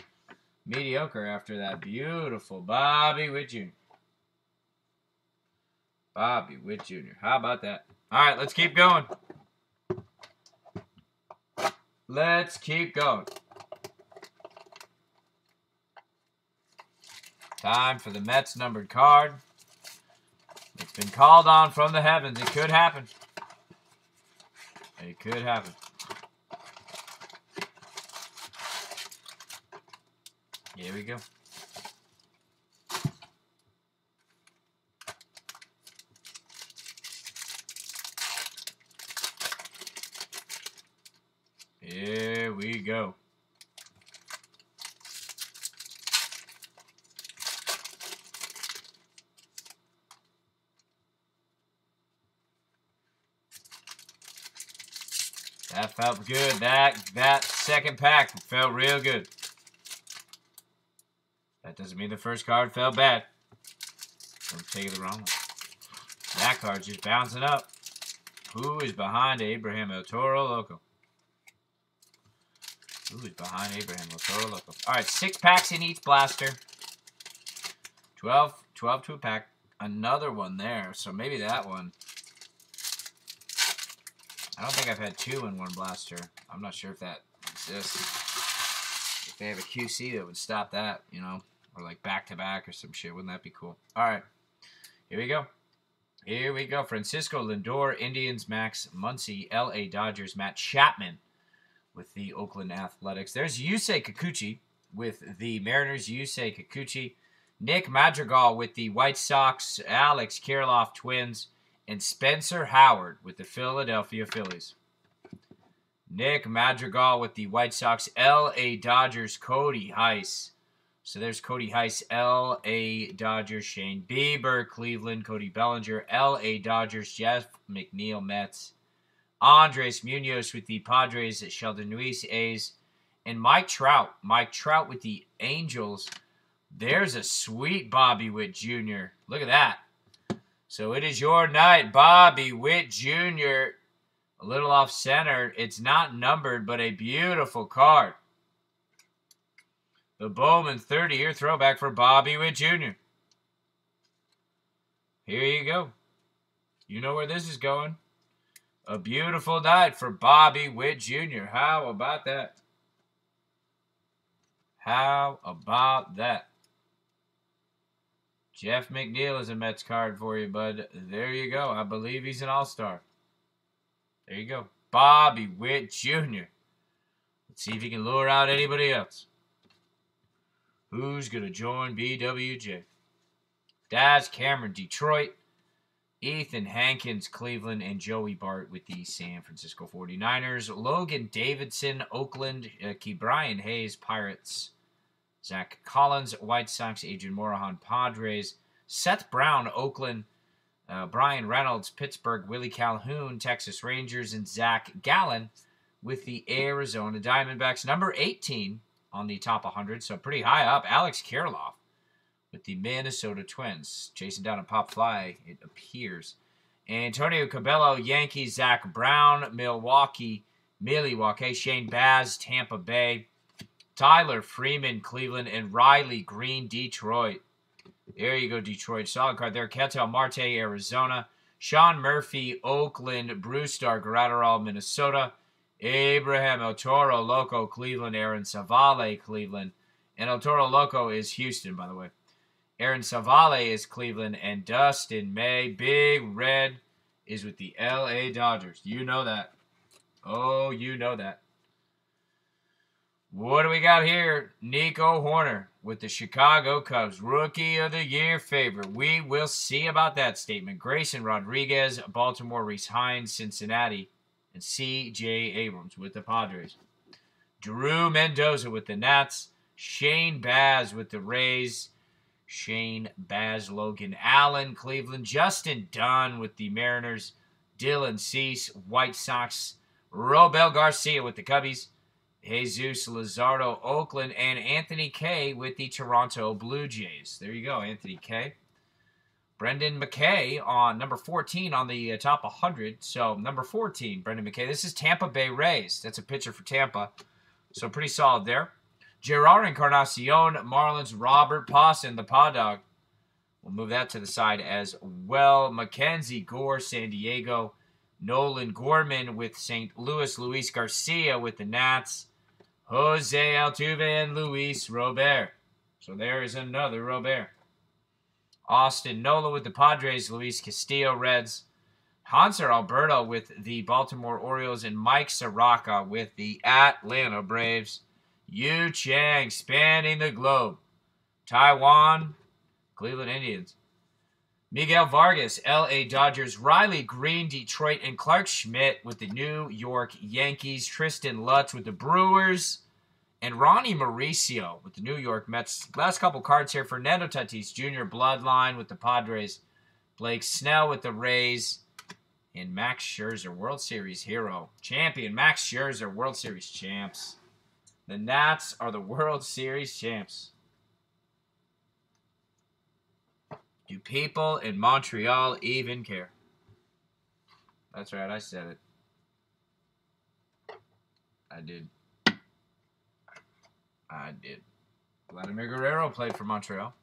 mediocre after that beautiful Bobby Witt Jr. Bobby Witt Jr. How about that? All right, let's keep going. Let's keep going. Time for the Mets numbered card. It's been called on from the heavens. It could happen. It could happen. Here we go. Here we go. That felt good. That that second pack felt real good. That doesn't mean the first card felt bad. Take it the wrong way. That card's just bouncing up. Who is behind Abraham El Toro Loco? Who is behind Abraham Toro Loco? All right, six packs in each blaster. 12, 12 to a pack. Another one there, so maybe that one. I don't think I've had two in one blaster. I'm not sure if that exists. If they have a QC that would stop that, you know, or like back to back or some shit, wouldn't that be cool? All right, here we go. Here we go. Francisco Lindor, Indians, Max Muncy, LA Dodgers, Matt Chapman with the Oakland Athletics. There's Yusei Kikuchi with the Mariners, Yusei Kikuchi. Nick Madrigal with the White Sox, Alex Kirilloff Twins, and Spencer Howard with the Philadelphia Phillies. Nick Madrigal with the White Sox, L.A. Dodgers, Kody Hoese. So there's Kody Hoese, L.A. Dodgers, Shane Bieber, Cleveland, Cody Bellinger, L.A. Dodgers, Jeff McNeil, Mets. Andres Munoz with the Padres, at Sheldon Neuse, A's, and Mike Trout. Mike Trout with the Angels. There's a sweet Bobby Witt Jr. Look at that. So it is your night, Bobby Witt Jr. A little off center. It's not numbered, but a beautiful card. The Bowman 30 year throwback for Bobby Witt Jr. Here you go. You know where this is going. A beautiful night for Bobby Witt Jr. How about that? How about that? Jeff McNeil is a Mets card for you, bud. There you go. I believe he's an all star. There you go. Bobby Witt Jr. Let's see if he can lure out anybody else. Who's going to join BWJ? Daz Cameron, Detroit. Ethan Hankins, Cleveland, and Joey Bart with the San Francisco 49ers. Logan Davidson, Oakland. Uh, Ke'Bryan Hayes, Pirates. Zack Collins, White Sox, Adrian Morejon, Padres, Seth Brown, Oakland, uh, Bryan Reynolds, Pittsburgh, Willie Calhoun, Texas Rangers, and Zach Gallen with the Arizona Diamondbacks. Number 18 on the top 100, so pretty high up. Alex Kirilloff with the Minnesota Twins, chasing down a pop fly, it appears. Antonio Cabello, Yankees, Zack Brown, Milwaukee, Milwaukee, Shane Baz, Tampa Bay, Tyler Freeman, Cleveland, and Riley Greene, Detroit. There you go, Detroit. Solid card there. Ketel Marte, Arizona. Sean Murphy, Oakland. Brusdar Graterol, Minnesota. Abraham El Toro Loco, Cleveland. Aaron Civale, Cleveland. And El Toro Loco is Houston, by the way. Aaron Civale is Cleveland. And Dustin May, Big Red, is with the LA Dodgers. You know that. Oh, you know that. What do we got here? Nico Hoerner with the Chicago Cubs, Rookie of the Year favorite. We will see about that statement. Grayson Rodriguez, Baltimore, Rece Hinds, Cincinnati, and C.J. Abrams with the Padres. Drew Mendoza with the Nats, Shane Baz with the Rays, Shane Baz, Logan Allen, Cleveland, Justin Dunn with the Mariners, Dylan Cease, White Sox, Robel Garcia with the Cubbies, Jesus Luzardo, Oakland, and Anthony Kay with the Toronto Blue Jays. There you go, Anthony Kay. Brendan McKay on number 14 on the uh, top 100. So, number 14, Brendan McKay. This is Tampa Bay Rays. That's a pitcher for Tampa. So, pretty solid there. Jerar Encarnacion, Marlins, Robert Puason, the Paw Dog. We'll move that to the side as well. Mackenzie Gore, San Diego. Nolan Gorman with St. Louis. Luis Garcia with the Nats. Jose Altuve and Luis Robert. So there is another Robert. Austin Nola with the Padres, Luis Castillo Reds, Hanser Alberto with the Baltimore Orioles, and Mike Soroka with the Atlanta Braves. Yu Chang spanning the globe. Taiwan, Cleveland Indians. Miguel Vargas, LA Dodgers, Riley Greene, Detroit, and Clarke Schmidt with the New York Yankees, Tristen Lutz with the Brewers, and Ronny Mauricio with the New York Mets. Last couple cards here Fernando Tatis Jr., Bloodline with the Padres, Blake Snell with the Rays, and Max Scherzer, World Series hero, champion. Max Scherzer, World Series champs. The Nats are the World Series champs. Do people in Montreal even care? That's right, I said it. I did. I did. Vladimir Guerrero played for Montreal.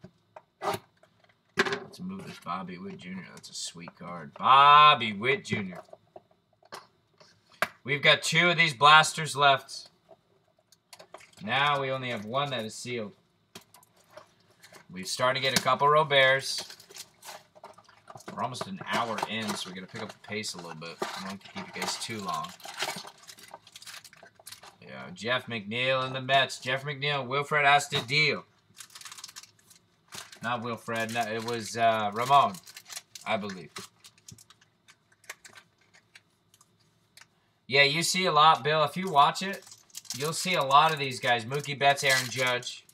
Let's move this Bobby Witt Jr. That's a sweet card. Bobby Witt Jr. We've got two of these blasters left. Now we only have one that is sealed. We've started to get a couple Roberts. We're almost an hour in, so we're going to pick up the pace a little bit. I don't want to keep you guys too long. Yeah, Jeff McNeil and the Mets. Jeff McNeil, Wilfred Astudillo. Not Wilfred, no, it was uh, Ramon, I believe. Yeah, you see a lot, Bill. If you watch it, you'll see a lot of these guys. Mookie Betts, Aaron Judge,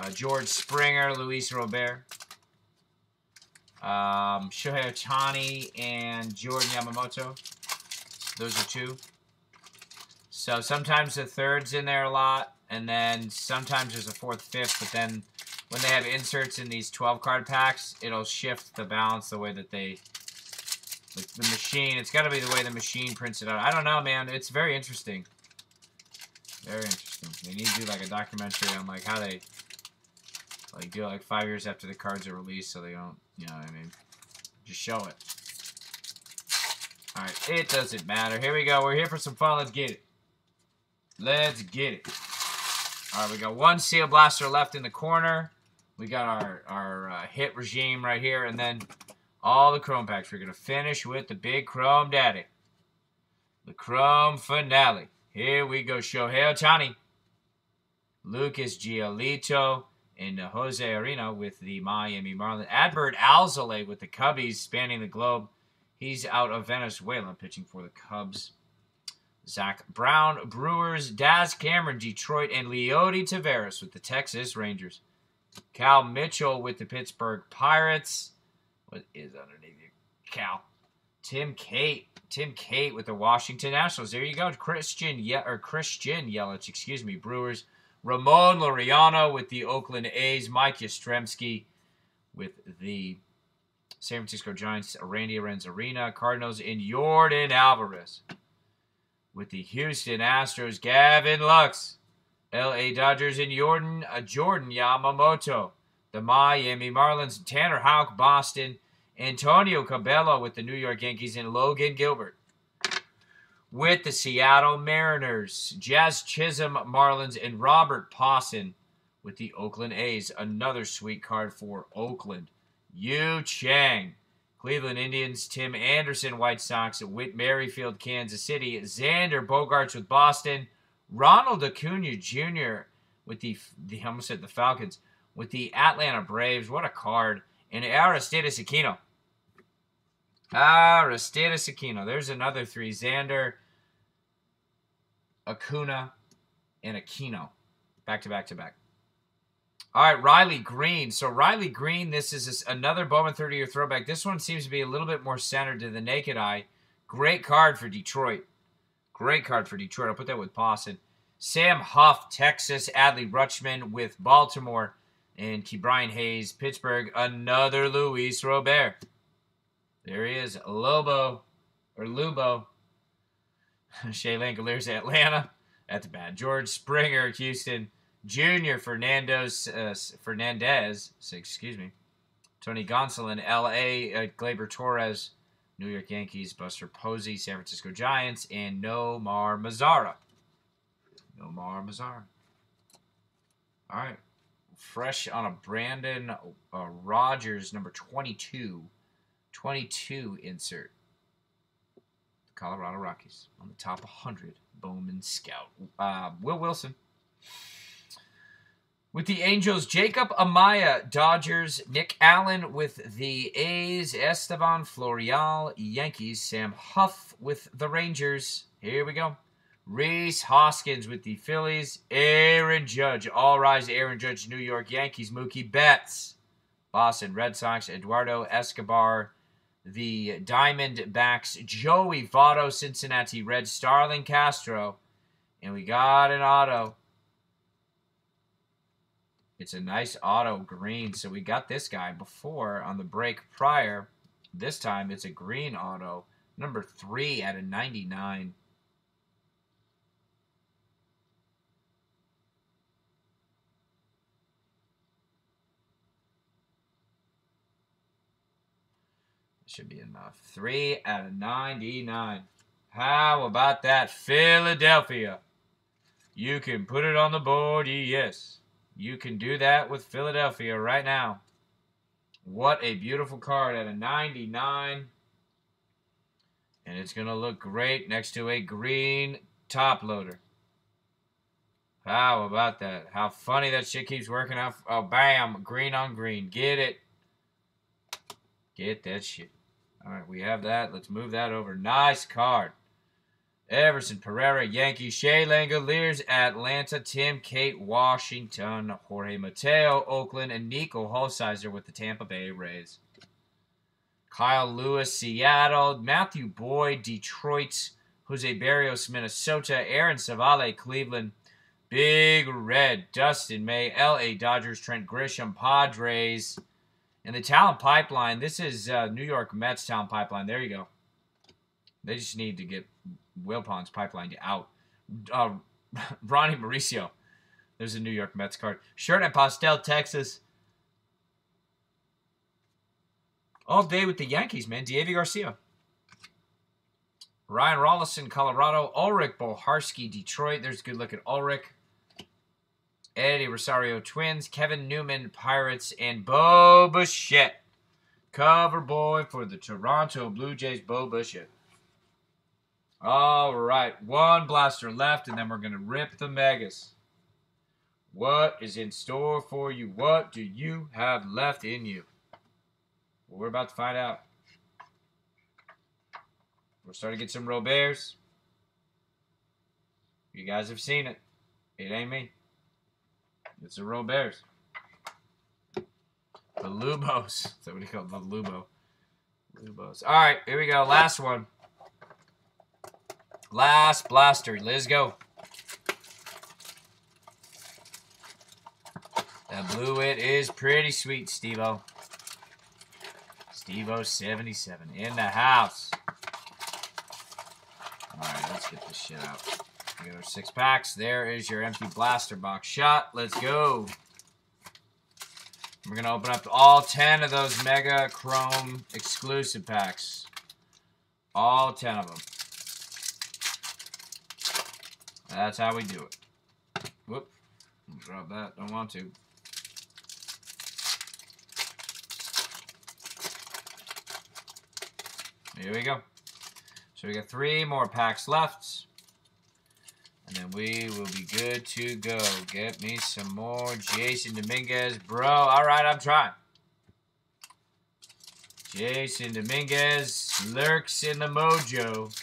uh, George Springer, Luis Robert um, Shohei Ohtani and Jordan Yamamoto. Those are two. So sometimes the third's in there a lot, and then sometimes there's a fourth, fifth, but then when they have inserts in these 12 card packs, it'll shift the balance the way that they the machine. It's got to be the way the machine prints it out. I don't know, man. It's very interesting. Very interesting. They need to do like a documentary on like how they like do it like five years after the cards are released, so they don't you know what I mean? Just show it. Alright, it doesn't matter. Here we go. We're here for some fun. Let's get it. Let's get it. Alright, we got one Seal Blaster left in the corner. We got our, our uh, hit regime right here. And then all the Chrome packs. We're going to finish with the big Chrome Daddy. The Chrome Finale. Here we go. Shohei Ohtani. Lucas Giolito and Jose Urena with the Miami Marlins. Adbert Alzolay with the Cubbies spanning the globe. He's out of Venezuela pitching for the Cubs. Zack Brown, Brewers, Daz Cameron, Detroit, and Leody Taveras with the Texas Rangers. Cal Mitchell with the Pittsburgh Pirates. What is underneath you? Cal. Tim Cate. Tim Cate with the Washington Nationals. There you go. Christian Ye- or Christian Yelich, excuse me, Brewers. Ramon Laureano with the Oakland A's, Mike Yastrzemski with the San Francisco Giants, Randy Arozarena, Cardinals, and Yordan Alvarez with the Houston Astros, Gavin Lux, LA Dodgers, and Jordan, uh, Jordan Yamamoto, the Miami Marlins, Tanner Houck, Boston, Antonio Cabello with the New York Yankees, and Logan Gilbert with the Seattle Mariners, Jazz Chisholm Marlins, and Robert Puason with the Oakland A's. Another sweet card for Oakland. Yu Chang, Cleveland Indians, Tim Anderson, White Sox, Whit Merrifield, Kansas City, Xander Bogaerts with Boston, Ronald Acuna Jr. with the, the I almost said the Falcons, with the Atlanta Braves. What a card. And Aristides Aquino Aristides Aquino. There's another three. Xander, Acuna, and Aquino. Back to back to back. All right, Riley Greene. So Riley Greene, this is another Bowman 30-year throwback. This one seems to be a little bit more centered to the naked eye. Great card for Detroit. Great card for Detroit. I'll put that with Boston. Sam Huff, Texas. Adley Rutschman with Baltimore. And Ke'Bryan Hayes, Pittsburgh. Another Luis Robert. There he is. Lobo. Or Lubo. Shea Langeliers, Atlanta. That's bad. George Springer, Houston. Junior Fernandez, uh, Fernandez, excuse me. Tony Gonsolin, L.A. Uh, Gleyber Torres, New York Yankees. Buster Posey, San Francisco Giants, and Nomar Mazara. Nomar Mazara. All right. Fresh on a Brendan uh, Rodgers, number 22. 22 insert. Colorado Rockies on the top 100. Bowman Scout. Uh, Will Wilson. With the Angels, Jacob Amaya, Dodgers, Nick Allen with the A's, Estevan Florial, Yankees, Sam Huff with the Rangers. Here we go. Rhys Hoskins with the Phillies, Aaron Judge, all rise Aaron Judge, New York Yankees, Mookie Betts, Boston Red Sox, Eduardo Escobar, the Diamondbacks, Joey Votto, Cincinnati Reds, Starlin Castro, and we got an auto. It's a nice auto green. So we got this guy before on the break prior. This time it's a green auto. Number three at a 99. Should be enough. Three out of 99. How about that, Philadelphia? You can put it on the board, yes. You can do that with Philadelphia right now. What a beautiful card at a 99. And it's going to look great next to a green top loader. How about that? How funny that shit keeps working out. Oh, bam. Green on green. Get it. Get that shit. All right, we have that. Let's move that over. Nice card. Everson Pereira, Yankees, Shea Langeliers, Atlanta, Tim Cate, Washington, Jorge Mateo, Oakland, and Nico Hulsizer with the Tampa Bay Rays. Kyle Lewis, Seattle, Matthew Boyd, Detroit, Jose Berrios, Minnesota, Aaron Civale, Cleveland, Big Red, Dustin May, LA Dodgers, Trent Grisham, Padres, and the talent pipeline. This is uh, New York Mets talent pipeline. There you go. They just need to get Wilpons pipeline out. Uh, Ronny Mauricio. There's a New York Mets card. Sherten Apostel, Texas. All day with the Yankees, man. Deivi Garcia. Ryan Rollison, Colorado. Ulrich Bojarski, Detroit. There's a good look at Ulrich. Eddie Rosario, Twins. Kevin Newman, Pirates. And Bo Bichette. Cover boy for the Toronto Blue Jays, Bo Bichette. All right, one blaster left, and then we're going to rip the megas. What is in store for you? What do you have left in you? Well, we're about to find out. We're starting to get some Roberts. You guys have seen it. It ain't me. It's the Roberts. The Lubos. He called the Lubo? Lubos. All right, here we go. Last one. Last blaster. Let's go. That blue it is pretty sweet, Stevo. Stevo 77 in the house. Alright, let's get this shit out. Our six packs. There is your empty blaster box shot. Let's go. We're going to open up all 10 of those Mega Chrome exclusive packs. All 10 of them. That's how we do it. Whoop. Drop that. Don't want to. Here we go. So we got three more packs left. And then we will be good to go. Get me some more Jasson Dominguez. Bro, all right, I'm trying. Jasson Dominguez lurks in the mojo.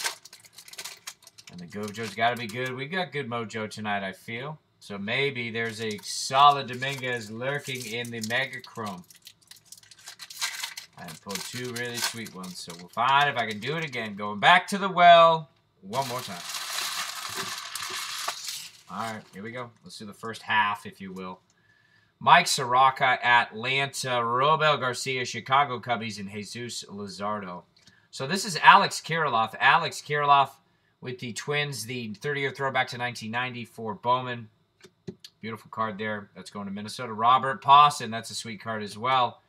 And the Gojo's got to be good. We got good mojo tonight, I feel. So maybe there's a solid Dominguez lurking in the Mega Chrome. I pulled two really sweet ones, so we'll find if I can do it again. Going back to the well one more time. All right, here we go. Let's do the first half, if you will. Mike Soroka, Atlanta, Robel Garcia, Chicago Cubbies, and Jesus Luzardo. So this is Alex Kirilloff. Alex Kirilloff with the Twins, the 30-year throwback to 1990 for Bowman. Beautiful card there. That's going to Minnesota. Robert Puason, that's a sweet card as well.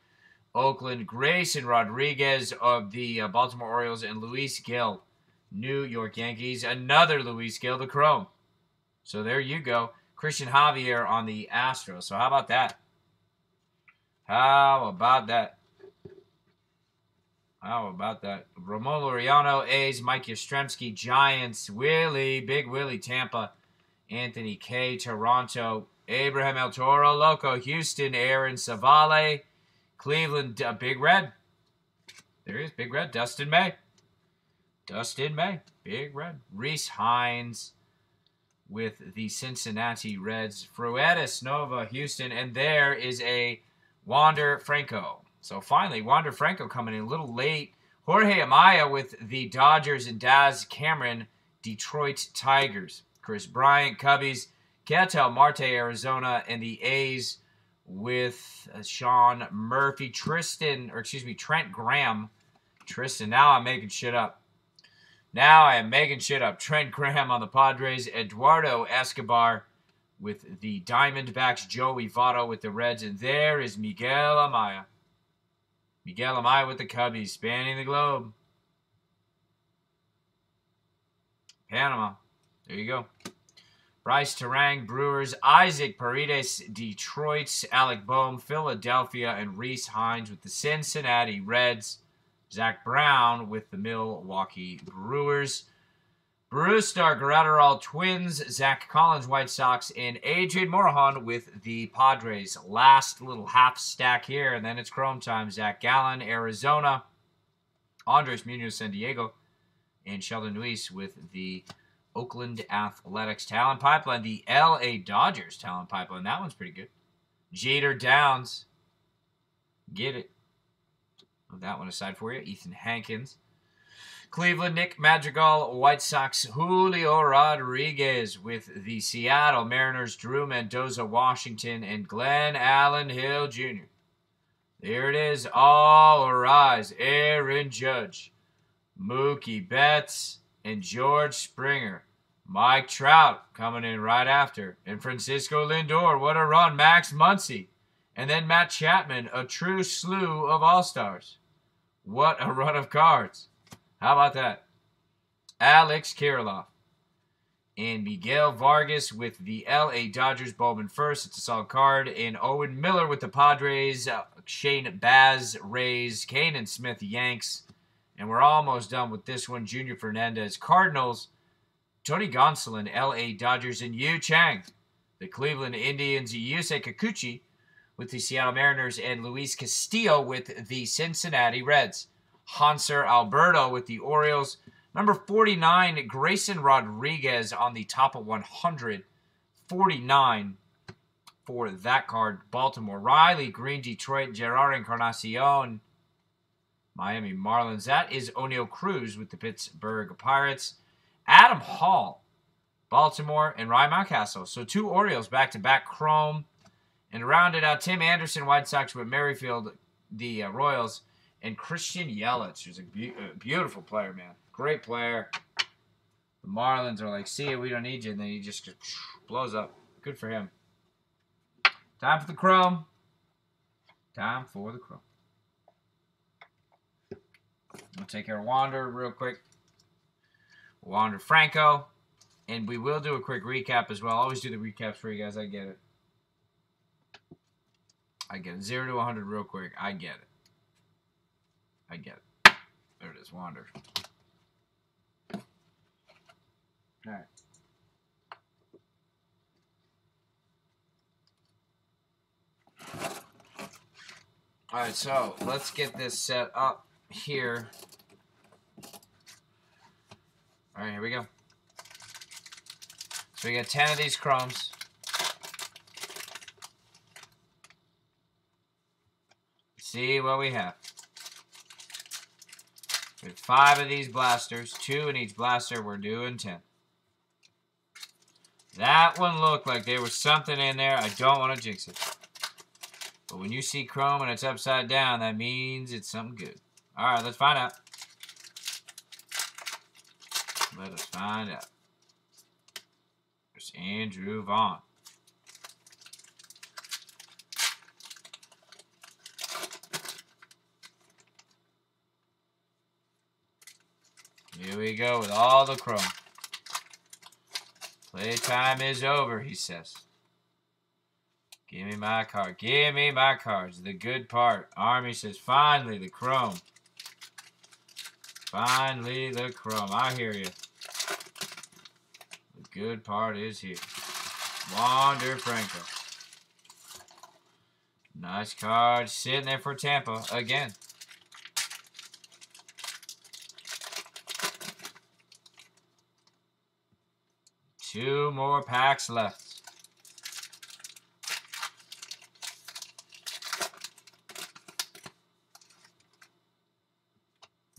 Oakland, Grayson Rodriguez of the uh, Baltimore Orioles, and Luis Gil, New York Yankees. Another Luis Gil, the Chrome. So there you go. Cristian Javier on the Astros. So how about that? How about that? How about that? Ramon Laureano, A's, Mike Yastrzemski, Giants, Willie, Big Willie, Tampa, Anthony Kay, Toronto, Abraham El Toro, Loco, Houston, Aaron Civale, Cleveland, uh, Big Red. There he is, Big Red, Dustin May. Dustin May, Big Red. Rece Hinds, with the Cincinnati Reds. Freudis Nova, Houston, and there is a Wander Franco. So finally, Wander Franco coming in a little late. Jorge Amaya with the Dodgers and Daz Cameron, Detroit Tigers. Kris Bryant, Cubbies, Ketel Marte, Arizona, and the A's with uh, Sean Murphy, Tristan, or excuse me, Trent Graham. Tristan, now I'm making shit up. Now I am making shit up. Trent Graham on the Padres, Eduardo Escobar with the Diamondbacks, Joey Votto with the Reds, and there is Miguel Amaya. Miguel Amaya with the Cubbies, spanning the globe. Panama. There you go. Brice Turang, Brewers, Isaac Paredes, Detroit, Alec Bohm, Philadelphia, and Rece Hinds with the Cincinnati Reds. Zack Brown with the Milwaukee Brewers. Brusdar Graterol Twins, Zack Collins White Sox, and Adrian Morejon with the Padres. Last little half stack here, and then it's Chrome time. Zach Gallen, Arizona. Andres Munoz, San Diego. And Sheldon Neuse with the Oakland Athletics Talent Pipeline. The LA Dodgers Talent Pipeline. That one's pretty good. Jeter Downs. Get it. That one aside for you. Ethan Hankins. Cleveland, Nick Madrigal, White Sox, Julio Rodriguez with the Seattle Mariners, Drew Mendoza, Washington, and Glenallen Hill Jr. There it is. All rise. Aaron Judge, Mookie Betts, and George Springer. Mike Trout coming in right after. And Francisco Lindor. What a run. Max Muncy. And then Matt Chapman, a true slew of All Stars. What a run of cards. How about that? Alex Kirilloff. And Miguel Vargas with the LA Dodgers. Bowman first. It's a solid card. And Owen Miller with the Padres. Uh, Shane Baz, Rays. Canaan Smith, Yanks. And we're almost done with this one. Junior Fernandez, Cardinals. Tony Gonsolin, LA Dodgers. And Yu Chang, the Cleveland Indians. Yusei Kikuchi with the Seattle Mariners, and Luis Castillo with the Cincinnati Reds. Hanser Alberto with the Orioles. Number 49, Grayson Rodriguez on the top of 149 for that card. Baltimore. Riley Greene, Detroit. Jerar Encarnacion, Miami Marlins. That is Oneil Cruz with the Pittsburgh Pirates. Adam Hall, Baltimore, and Ryan Mountcastle. So two Orioles back-to-back Chrome. And rounded out Tim Anderson, White Sox with Merrifield, the uh, Royals, and Christian Yelich, who's a, be- a, beautiful player, man. Great player. The Marlins are like, see we don't need you. And then he just blows up. Good for him. Time for the Chrome. Time for the Chrome. We'll take care of Wander real quick. Wander Franco. And we will do a quick recap as well. Always do the recaps for you guys. I get it. I get it. 0 to 100 real quick. I get it. I get it. There it is. Wander. Alright. Alright, so let's get this set up here. Alright, here we go. So we got 10 of these chromes. See what we have. Have five of these blasters, two in each blaster. We're doing ten. That one looked like there was something in there. I don't want to jinx it. But when you see chrome and it's upside down, that means it's something good. Alright, let's find out. Let us find out. There's Andrew Vaughn. Here we go with all the chrome. Playtime is over, he says. Give me my card. Give me my cards. The good part. Army says, finally, the chrome. Finally, the chrome. I hear you. The good part is here. Wander Franco. Nice card. Sitting there for Tampa again. Two more packs left.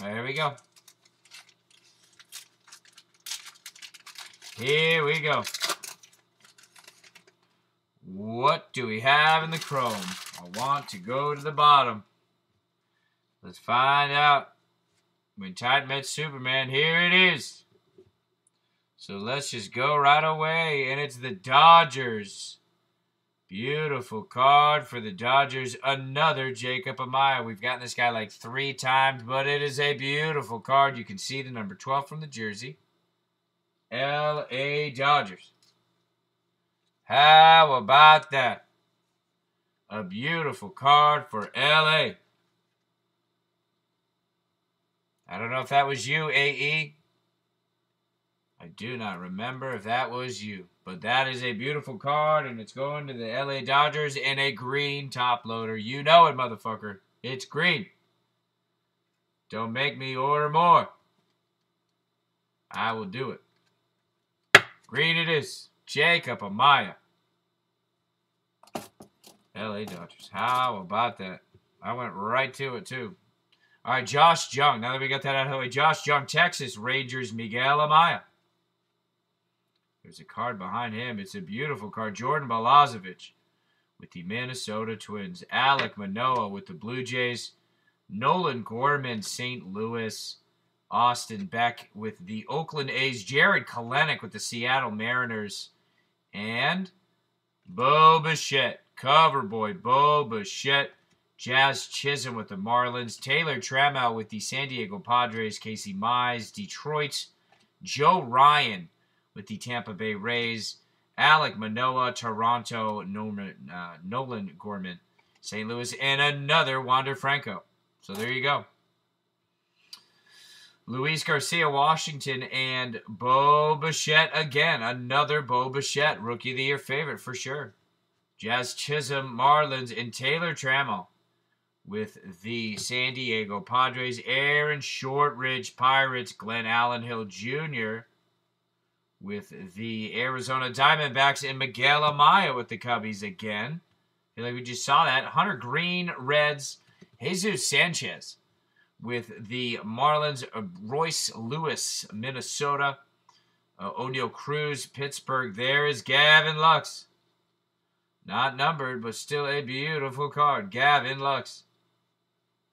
There we go. Here we go. What do we have in the chrome? I want to go to the bottom. Let's find out. When Titan met Superman, here it is. So let's just go right away. And it's the Dodgers. Beautiful card for the Dodgers. Another Jacob Amaya. We've gotten this guy like three times, but it is a beautiful card. You can see the number 12 from the jersey. L.A. Dodgers. How about that? A beautiful card for L.A. I don't know if that was you, A.E. I do not remember if that was you. But that is a beautiful card, and it's going to the LA Dodgers in a green top loader. You know it, motherfucker. It's green. Don't make me order more. I will do it. Green it is. Jacob Amaya. LA Dodgers. How about that? I went right to it, too. All right, Josh Jung. Now that we got that out of the way, Josh Jung, Texas Rangers, Miguel Amaya. There's a card behind him. It's a beautiful card. Jordan Balazovic with the Minnesota Twins. Alek Manoah with the Blue Jays. Nolan Gorman, St. Louis. Austin Beck with the Oakland A's. Jarred Kelenic with the Seattle Mariners. And Bo Bichette. Cover boy Bo Bichette. Jazz Chisholm with the Marlins. Taylor Trammell with the San Diego Padres. Casey Mize. Detroit. Joe Ryan with the Tampa Bay Rays. Alek Manoah, Toronto, Norman, uh, Nolan Gorman, St. Louis, and another Wander Franco. So there you go. Luis Garcia, Washington, and Bo Bichette again. Another Bo Bichette, Rookie of the Year favorite for sure. Jazz Chisholm, Marlins, and Taylor Trammell with the San Diego Padres. Aaron Shortridge, Pirates, Glenallen Hill Jr., with the Arizona Diamondbacks and Miguel Amaya with the Cubbies again. I feel like we just saw that. Hunter Greene, Reds, Jesus Sanchez with the Marlins, uh, Royce Lewis, Minnesota, uh, Oneil Cruz, Pittsburgh. There is Gavin Lux. Not numbered, but still a beautiful card. Gavin Lux.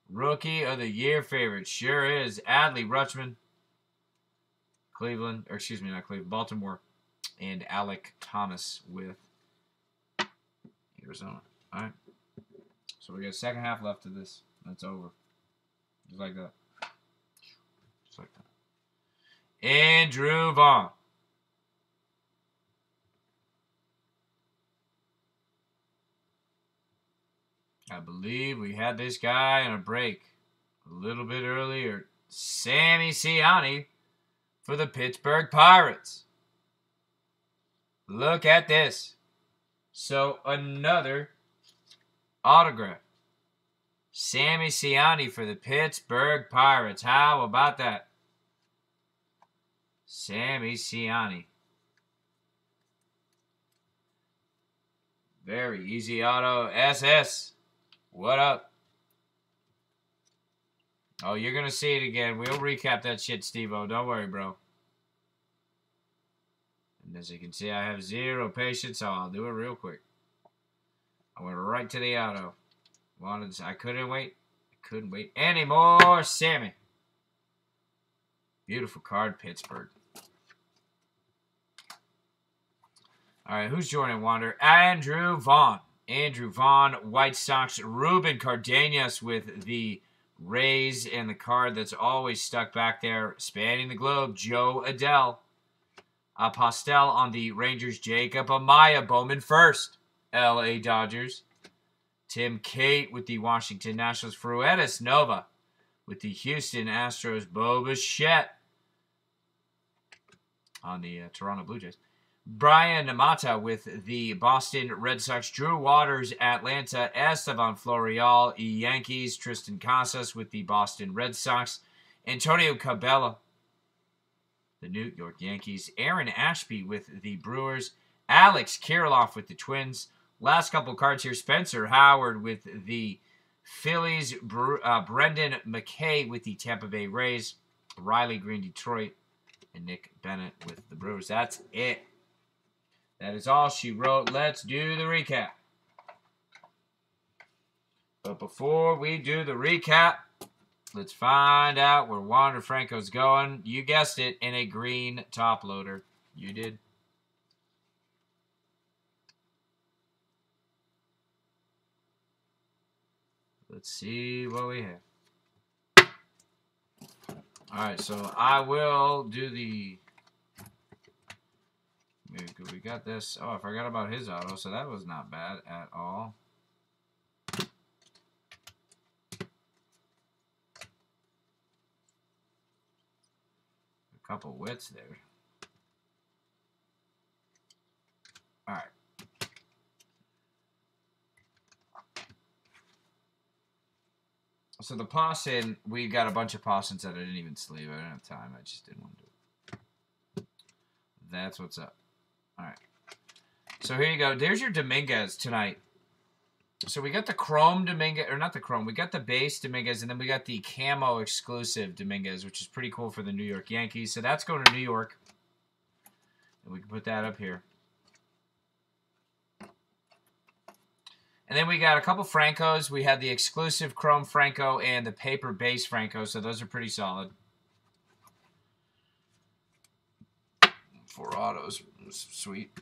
Rookie of the Year favorite. Sure is. Adley Rutschman. Cleveland, or excuse me, not Cleveland, Baltimore, and Alek Thomas with Arizona. All right. So we got a second half left of this. That's over. Just like that. Just like that. Andrew Vaughn. I believe we had this guy in a break a little bit earlier. Sammy Siani for the Pittsburgh Pirates. Look at this. So another autograph. Sammy Siani for the Pittsburgh Pirates. How about that? Sammy Siani. Very easy auto. SS. What up? Oh, you're going to see it again. We'll recap that shit, Steve-O. Don't worry, bro. And as you can see, I have zero patience, so I'll do it real quick. I went right to the auto. Wanted, I couldn't wait. I couldn't wait anymore. Sammy. Beautiful card, Pittsburgh. All right, who's joining Wander? Andrew Vaughn. Andrew Vaughn, White Sox. Ruben Cardenas with the Rays and the card that's always stuck back there, spanning the globe. Jo Adell. Uh, Postel on the Rangers. Jacob Amaya. Bowman first. L.A. Dodgers. Tim Cate with the Washington Nationals. Freudis Nova with the Houston Astros. Bo Bichette on the uh, Toronto Blue Jays. Bryan Mata with the Boston Red Sox. Drew Waters, Atlanta. Estevan Florial, Yankees. Triston Casas with the Boston Red Sox. Antonio Cabello, the New York Yankees. Aaron Ashby with the Brewers. Alex Kirilloff with the Twins. Last couple cards here. Spencer Howard with the Phillies. Uh, Brendan McKay with the Tampa Bay Rays. Riley Greene, Detroit. And Nick Bennett with the Brewers. That's it. That is all she wrote. Let's do the recap. But before we do the recap, let's find out where Wander Franco's going. You guessed it, in a green top loader. You did. Let's see what we have. Alright, so I will do the we got this. Oh, I forgot about his auto, so that was not bad at all. A couple wits there. All right. So the Pawson, we got a bunch of Pawsons that I didn't even sleeve. I didn't have time. I just didn't want to do it. That's what's up. All right. So here you go. There's your Dominguez tonight. So we got the Chrome Dominguez, or not the Chrome, we got the base Dominguez, and then we got the Camo exclusive Dominguez, which is pretty cool for the New York Yankees. So that's going to New York. And we can put that up here. And then we got a couple Francos. We had the exclusive Chrome Franco and the paper base Franco, so those are pretty solid. Four autos sweet.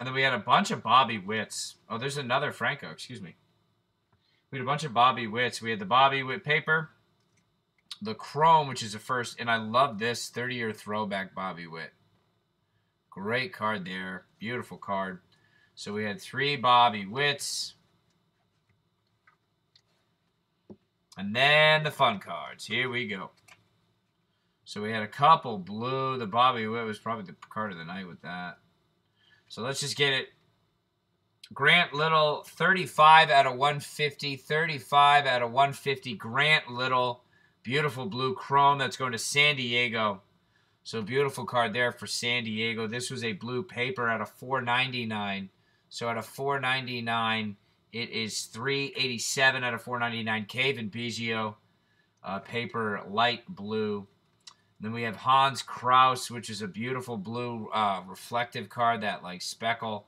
And then we had a bunch of Bobby Witts. Oh, there's another Franco. Excuse me. We had a bunch of Bobby Witts. We had the Bobby Witt paper, the Chrome, which is a first, and I love this 30-year throwback Bobby Witt. Great card there. Beautiful card. So we had three Bobby Witts. And then the fun cards. Here we go. So we had a couple blue. The Bobby Witt was probably the card of the night with that. So let's just get it. Grant Little, 35 out of 150. 35 out of 150. Grant Little, beautiful blue chrome. That's going to San Diego. So beautiful card there for San Diego. This was a blue paper out of 499. So out of 499, it is 387 out of 499. Cavan Biggio, uh, paper light blue. Then we have Hans Crouse, which is a beautiful blue uh, reflective card that like speckle.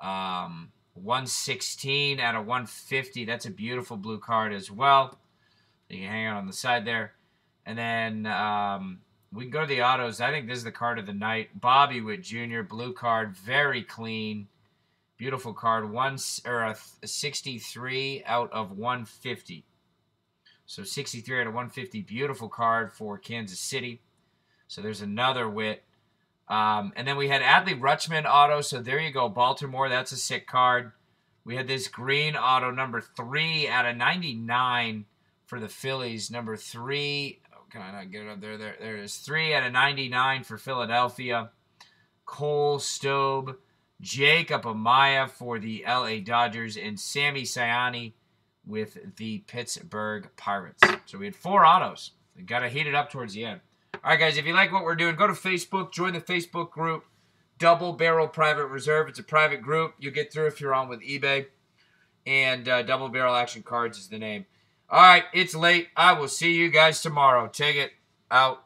Um, 116 out of 150. That's a beautiful blue card as well. You can hang out on the side there. And then um, we can go to the autos. I think this is the card of the night. Bobby Witt Jr. Blue card, very clean, beautiful card. One or a 63 out of 150. So 63 out of 150, beautiful card for Kansas City. So there's another wit. Um, and then we had Adley Rutschman auto. So there you go, Baltimore. That's a sick card. We had this green auto, number three out of 99 for the Phillies. Number three. Oh, can I not get it up there? There, there it is. Three out of 99 for Philadelphia. Cole Stobbe. Jacob Amaya for the LA Dodgers. And Sammy Siani with the Pittsburgh Pirates. So we had four autos. We got to heat it up towards the end. All right, guys, if you like what we're doing, go to Facebook, join the Facebook group, Double Barrel Private Reserve. It's a private group. You'll get through if you're on with eBay. And uh, Double Barrel Action Cards is the name. All right, it's late. I will see you guys tomorrow. Take it out.